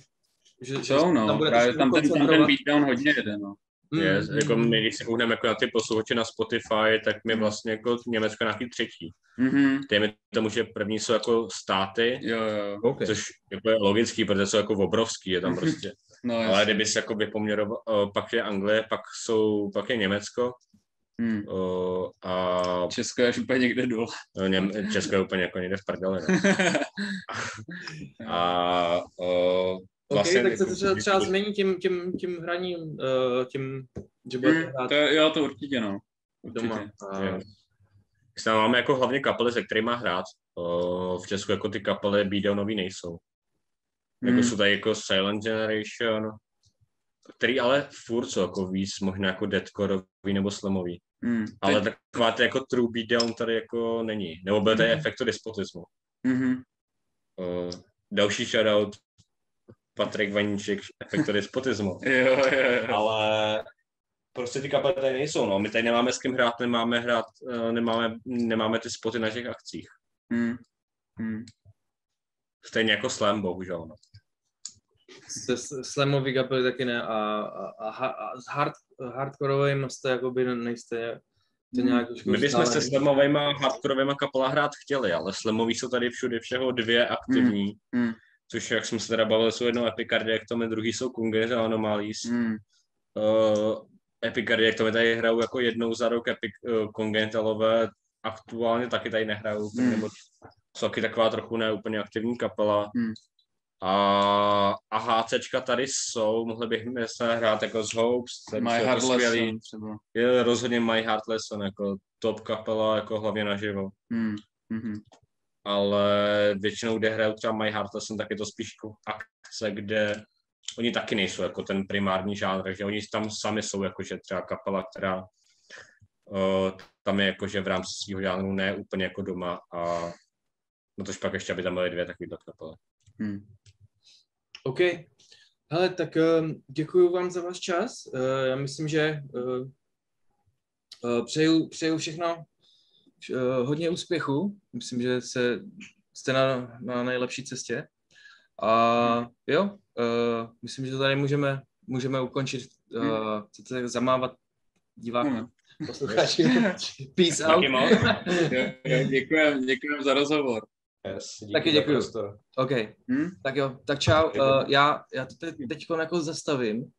že, že no, tam, bude právě tam ten, tam ten beatdown hodně jede, no. Mm, je, mm, jako my, když se koukneme jako na ty posluchače na Spotify, tak my vlastně jako Německo nějaký třetí. Mm-hmm. Dejme tomu, že první jsou jako státy, jo, jo. Okay. což jako je logický, protože jsou jako obrovský, je tam prostě. no, Ale kdyby se jako vypoměroval, pak je Anglie, pak jsou, pak je Německo, Hmm. A... Česko je až úplně někde dole. No, Něm, Česko je úplně jako někde v prdele. No. a o, vlastně OK, tak se to třeba, třeba změní tím, tím, tím hraním, uh, tím, že budete hmm, hrát. To, jo, to určitě, no. Určitě. Doma. Tam máme jako hlavně kapely, se kterými hrát. Uh, v Česku jako ty kapely beatdownový nejsou. Jako hmm. jsou tady jako Silent Generation, který ale furt jsou jako víc možná jako deadcoreový nebo slamový. Mm, ale teď... taková to jako true beatdown tady jako není. Nebo byl tady mm. efekt despotismu. Mm-hmm. Uh, další shoutout Patrik Vaníček, efekt despotismu. jo, jo, jo. Ale prostě ty kapely tady nejsou, no. My tady nemáme s kým hrát, nemáme hrát, uh, nemáme, nemáme ty spoty na těch akcích. Mm. Mm. Stejně jako Slam, bohužel, no slamový kapely taky ne a, a, a, a s hard, hardcoreovým jste jakoby nejste to hmm. nějak My bychom se slamovými a hardcoreovými kapela hrát chtěli, ale slamový jsou tady všude všeho dvě aktivní, mm. Mm. což jak jsme se teda bavili, jsou jedno Epicardiac, tomu druhý jsou Kungers a Anomalies. Mm. Uh, Epicardiac, to mi tady hrajou jako jednou za rok, Epic uh, Congentalové aktuálně taky tady nehrajou, mm. nebo jsou taky taková trochu neúplně aktivní kapela. Mm. A, a HCčka tady jsou, mohli bychom se hrát jako z Hopes, My Heart Lesson třeba. Je rozhodně My Heart Lesson, jako top kapela, jako hlavně naživo. Hmm. Mm-hmm. Ale většinou, kde hrajou třeba My Heart Lesson, tak je to spíš jako akce, kde oni taky nejsou jako ten primární žánr, že oni tam sami jsou jakože třeba kapela, která uh, tam je jakože v rámci svého žánru ne úplně jako doma a no tož pak ještě, aby tam byly dvě takovýhle kapely. Hmm. OK. Hele, tak uh, děkuji vám za váš čas. Uh, já myslím, že uh, uh, přeju, přeju všechno, hodně úspěchu. Myslím, že se, jste na, na nejlepší cestě. A jo, myslím, že to tady můžeme, můžeme ukončit, chcete zamávat divákům. Hmm. Posluchači. Peace out. Děkujem, děkujem za rozhovor. Yes, Taky děkuji. OK, hmm? tak jo, tak čau. Uh, já, já to teď, teď jako zastavím